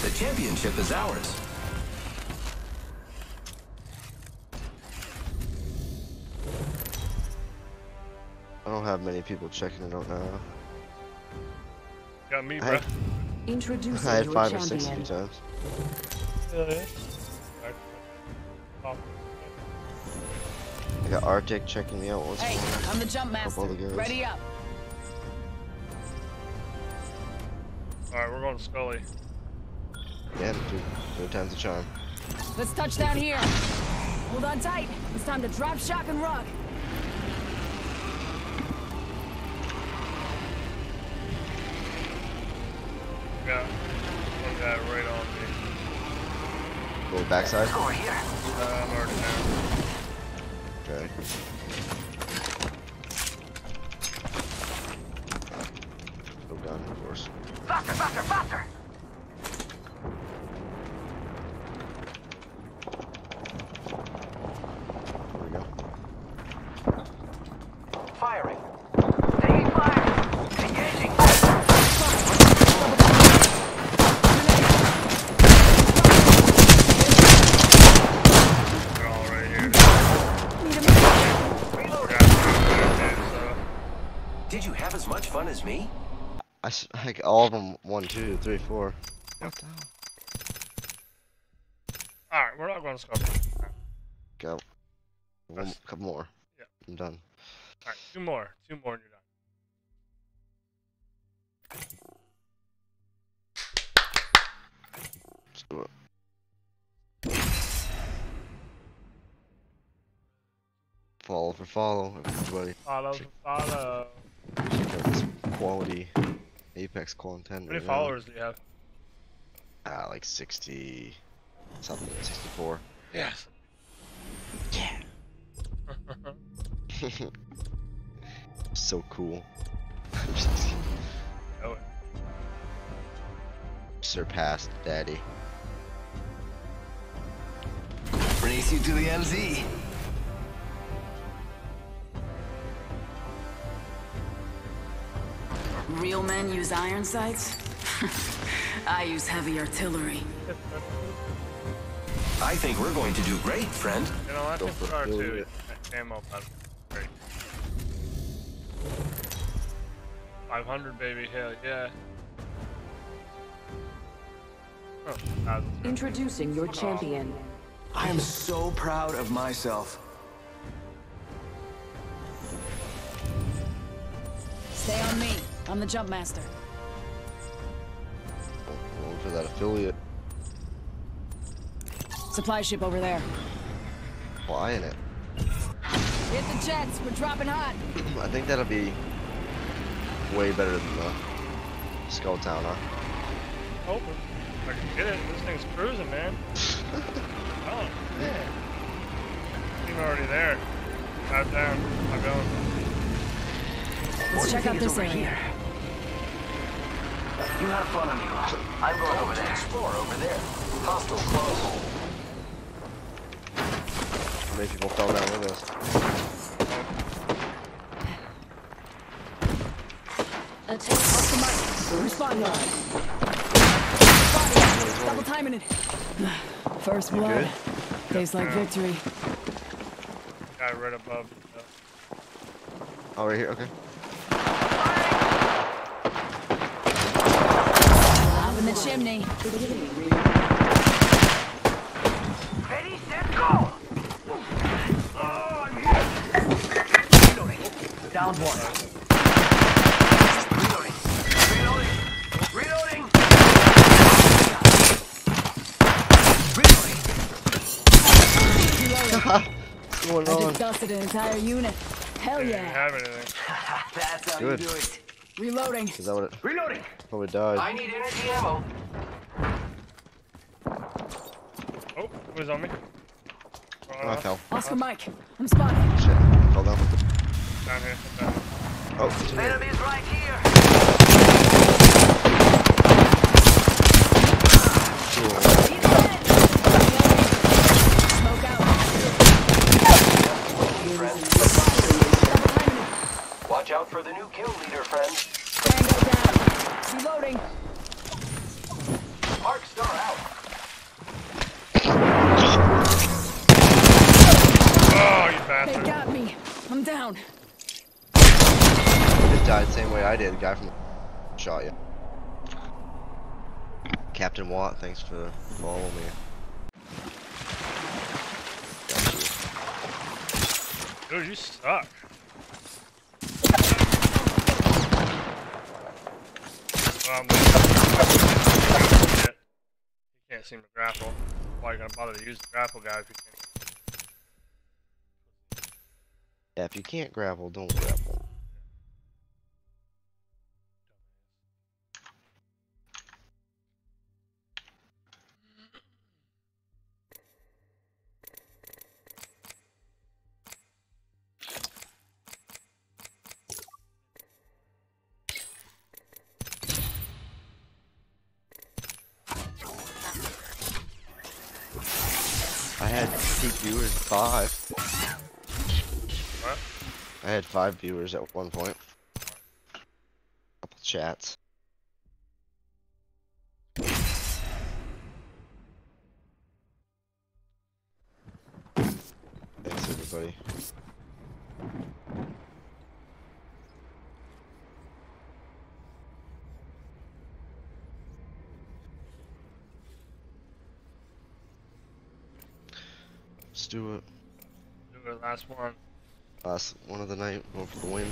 the championship is ours. I don't have many people checking it out now. Got me, I bro. had, Introducing I had five or six a few times. Hell I got Arctic checking me out once Hey, in a while. I'm the jump master. Couple other guys. Ready up. Alright, we're going to Scully. Yeah, two, two times the charm. Let's touch down here. Hold on tight. It's time to drop, shock, and rug. Got one guy right on me. Go backside. Over here. Uh, I'm already down. Thank you. Like all of them. One, two, three, four. What the hell? Alright, we're not going to Scully. Go. One, That's- couple more. Yeah. I'm done. Alright, two more. Two more and you're done. Let's do it. Follow for follow, everybody. Follow, for follow. Check out this quality Apex content. How many right now. followers do you have? Ah, like 60 something, 64. Yes. Yeah. so cool. oh. Surpassed daddy. Race you to the LZ. Real men use iron sights? I use heavy artillery. I think we're going to do great, friend. You know, I think for we are too. Ammo, by. Great. 500, baby, hell yeah. Oh. Introducing your champion. I am so proud of myself. Stay on me. I'm the jump master. Going for that affiliate. Supply ship over there. Flying it. Hit the jets. We're dropping hot. I think that'll be way better than the Skull Town, huh? Hoping. I can get it. This thing's cruising, man. oh, man. Team already there. Dive down. I'm going. Let's check out this over area. here. You have fun, amigo. I'm going over there. Explore over there. Hostile close. How many people fell down with us? Attack. Off the mic. Respond line. Double timing it. First You blood. good? Tastes like Yeah. victory. Guy right above. Oh, right here. Okay. Up in the chimney. Ready, set, go! Oh, I'm. Reloading. Down one. Reloading. Reloading. Reloading. Reloading. What's going I just dusted an entire unit. Hell didn't have anything. That's how Good. you do it. Reloading. Is that what it Reloading. probably died? I need energy ammo. Oh, who's on me? Oh, I fell. Oscar Mike. I'm spotted. Shit. I fell down. Down here. Down here. Oh, it's in. Enemies right here. Smoke out. Watch out for the new kill leader, friend. Tango down. Reloading. Arc star out. Oh, you They got me. I'm down. Just died the same way I did. The guy from shot you. Captain Watt, thanks for following me. Got you. Dude, you suck. Um, Shit. You can't seem to grapple. Why are you gonna bother to use the grapple guy if you can't? Yeah, if you can't grapple, don't grapple. Had peak viewers five. What? I had five viewers at one point. Couple chats. Thanks everybody. Let's do it. Do it last one. Last one of the night, going for the win.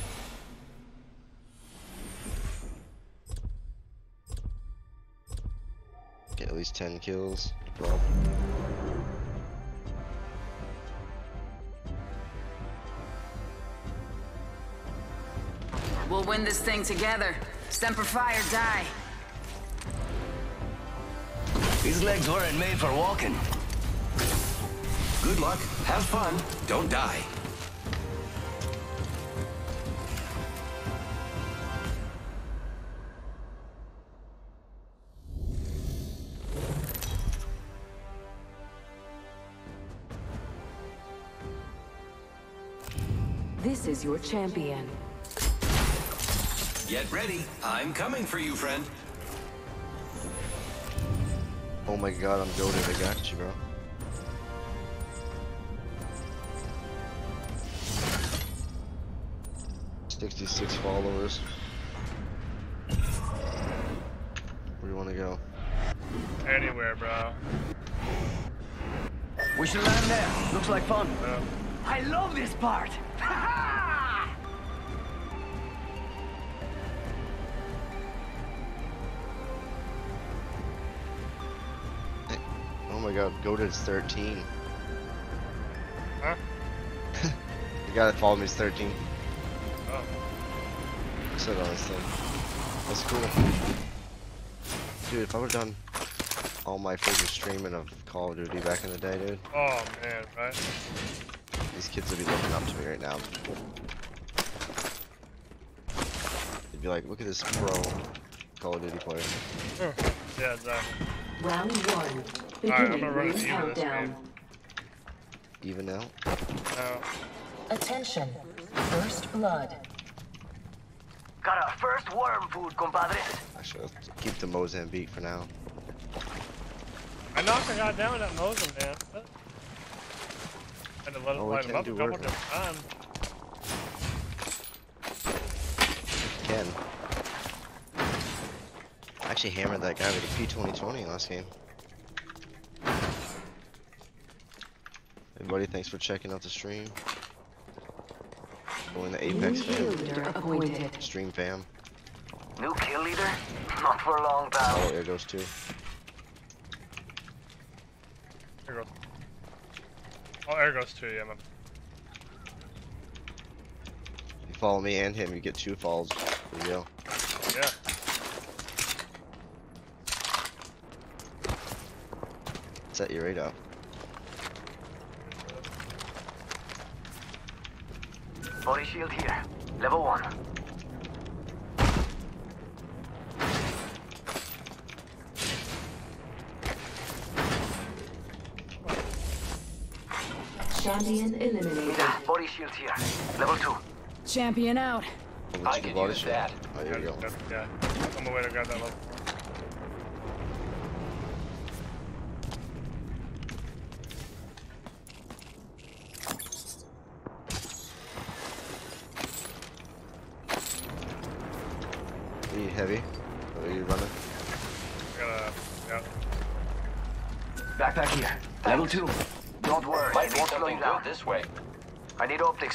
Get at least 10 kills. no problem. We'll win this thing together. Semper Fi or die. These legs weren't made for walking. Good luck. Have fun. Don't die. This is your champion. Get ready. I'm coming for you, friend. Oh my god, I'm goaded. I got you, bro. Sixty-six followers. Where do you want to go? Anywhere, bro. We should land there. Looks like fun. Uh, I love this part. Oh my god, goaded's 13. huh? The guy that followed me is 13. Oh. I said on this thing. That's cool. Dude, if I would've done all my freaking streaming of Call of Duty back in the day, dude, Oh man, right? these kids would be looking up to me right now. They'd be like, look at this pro Call of Duty player. Huh. Yeah, exactly. Round one. Alright, I'm Beginning gonna run ring even this countdown. game. Even now? No. Attention. First blood. Got our first worm food, compadres. I should keep the Mozambique for now. I knocked a guy down with that Mosin, man. What? Had to let him Oh, we light him can up a do couple work. different times. Ken. I actually hammered that guy with a P2020 last game. Everybody, thanks for checking out the stream. Going the Apex New kill leader fam. appointed. Stream fam. New kill leader? Not for long, pal. Oh, there goes two. Here goes. Oh, there goes two, yeah, man. You follow me and him, you get two falls. There you go. Yeah. Set your radar. Body shield here. Level one. Champion eliminated. Yeah, body shield here. Level two. Champion out. Let's do body shot. Oh, here we go. Got- Yeah. On the way to grab that level.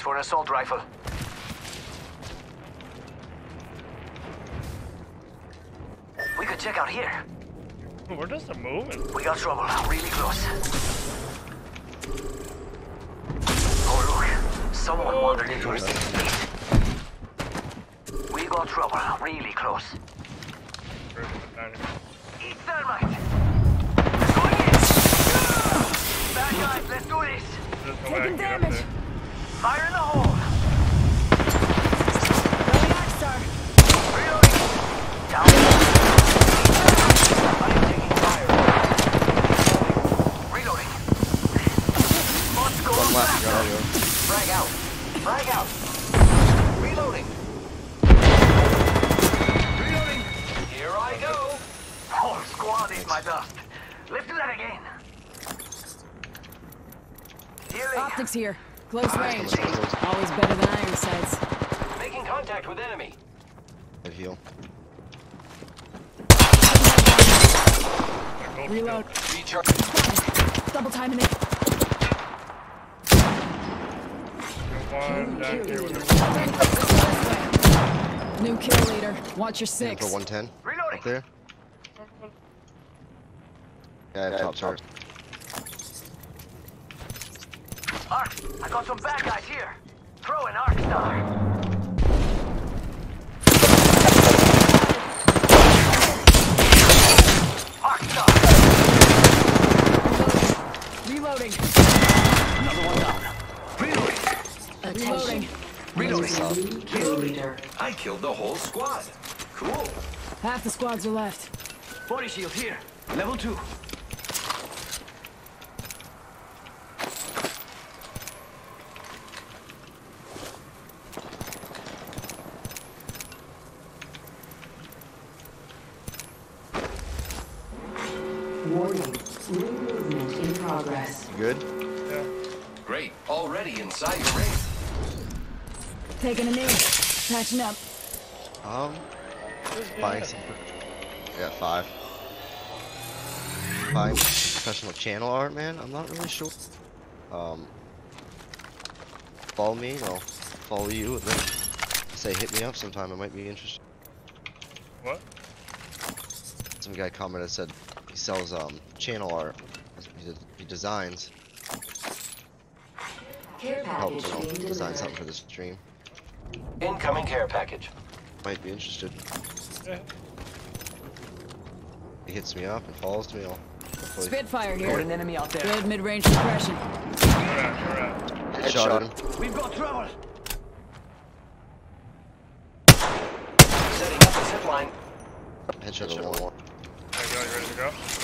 Optics for an assault rifle. We could check out here. We're just moving. We got trouble. Really close. Oh, look. Someone wandered into our Ah, close range. coming, coming, close. Always better than iron sights. Making contact with enemy. Head heal. Reload. Recharge. Double timing it. One down here with the New kill leader. Watch your Aim six. for 110. Reloading. Up there. Yeah, top chart. Arc, I got some bad guys here. Throw an arc star. Arc star. Reloading. Another one down. Reloading. Reloading. Reloading. Leader. I killed the whole squad. Cool. Half the squads are left. Body shield here. Level two. Warning. Ring movement in progress. You good? Yeah. Great. Already inside your ring. Taking a knee. Patching up. Um, buying some. I got five. Buying professional channel art, man. I'm not really sure. Um, follow me, and I'll follow you, and then say hit me up sometime. I might be interested. What? Some guy commented said he sells um channel art. He, he designs. Care Help package you know, being design something for the stream. Incoming care package. Might be interested. Yeah. He hits me up and follows me. I'll hopefully Spitfire Got here. an enemy out there. Good mid-range suppression. Where at? Headshot him. We've got trouble. Setting up a zip line. Headshot the one. There you go. You ready to go?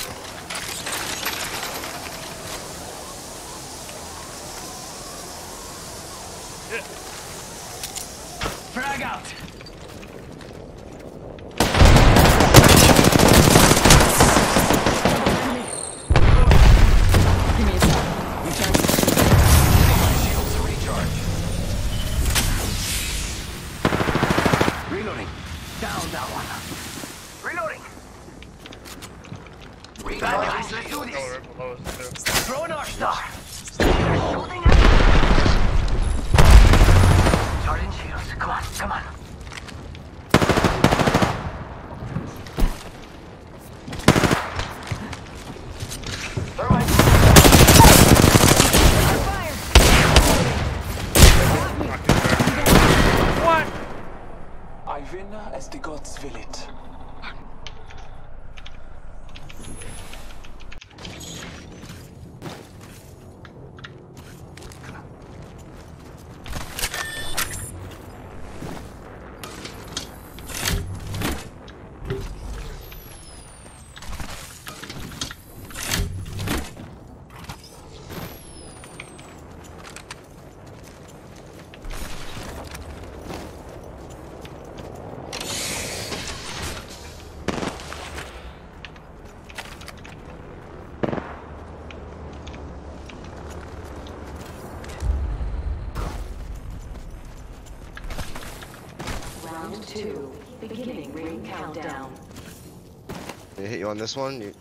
Hit you on this one. You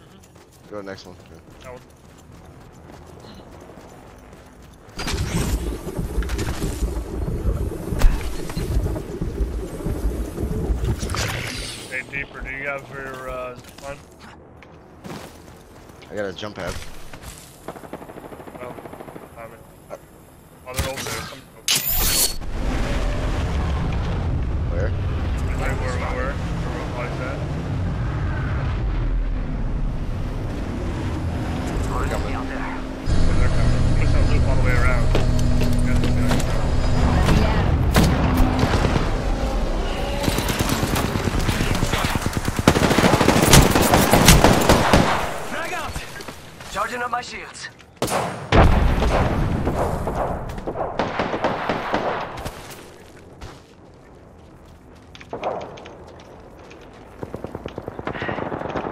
go to the next one. Okay. That was- Hey, deeper. Do you have your uh, zip line? I got a jump pad. Well, I mean, oh, they're over there. Some, Where? right where we were. Where we like that. Oh, there's enemy out there. Where they're coming. I'm just gonna loop all the way around. Yeah, yeah. Frag out. Charging up my shields.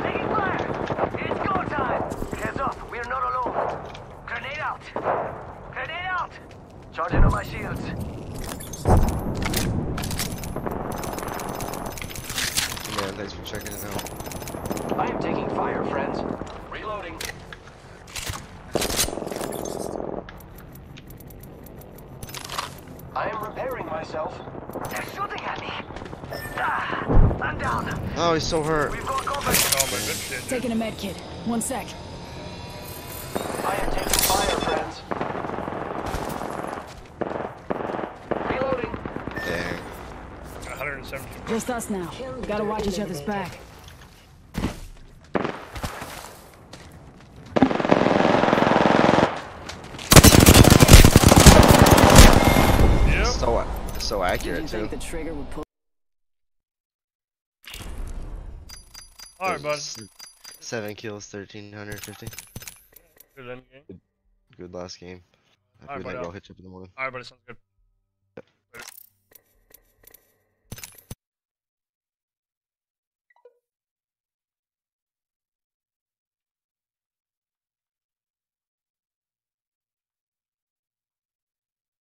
Taking fire. It's go time. Heads up. We're not alone. Grenade out. Grenade out. Charging up my shields. Man, thanks for checking it out. I am taking fire, friends. Reloading. I am repairing myself. They're shooting at me. Ah, I'm down. Oh, he's so hurt. We've got company. Oh, my good shit. dude. Taking a med kit. One sec. I am taking fire, friends. Reloading. Dang. 170. Just us now. We gotta watch each other's back. Yep. So so accurate too. Think the trigger would pull. Alright, bud. S- Seven kills, thirteen hundred fifty. Good end game. Good last game. Have a Alright, good night, bud. bro. I'll hit you up in the morning. Alright, buddy. Sounds good.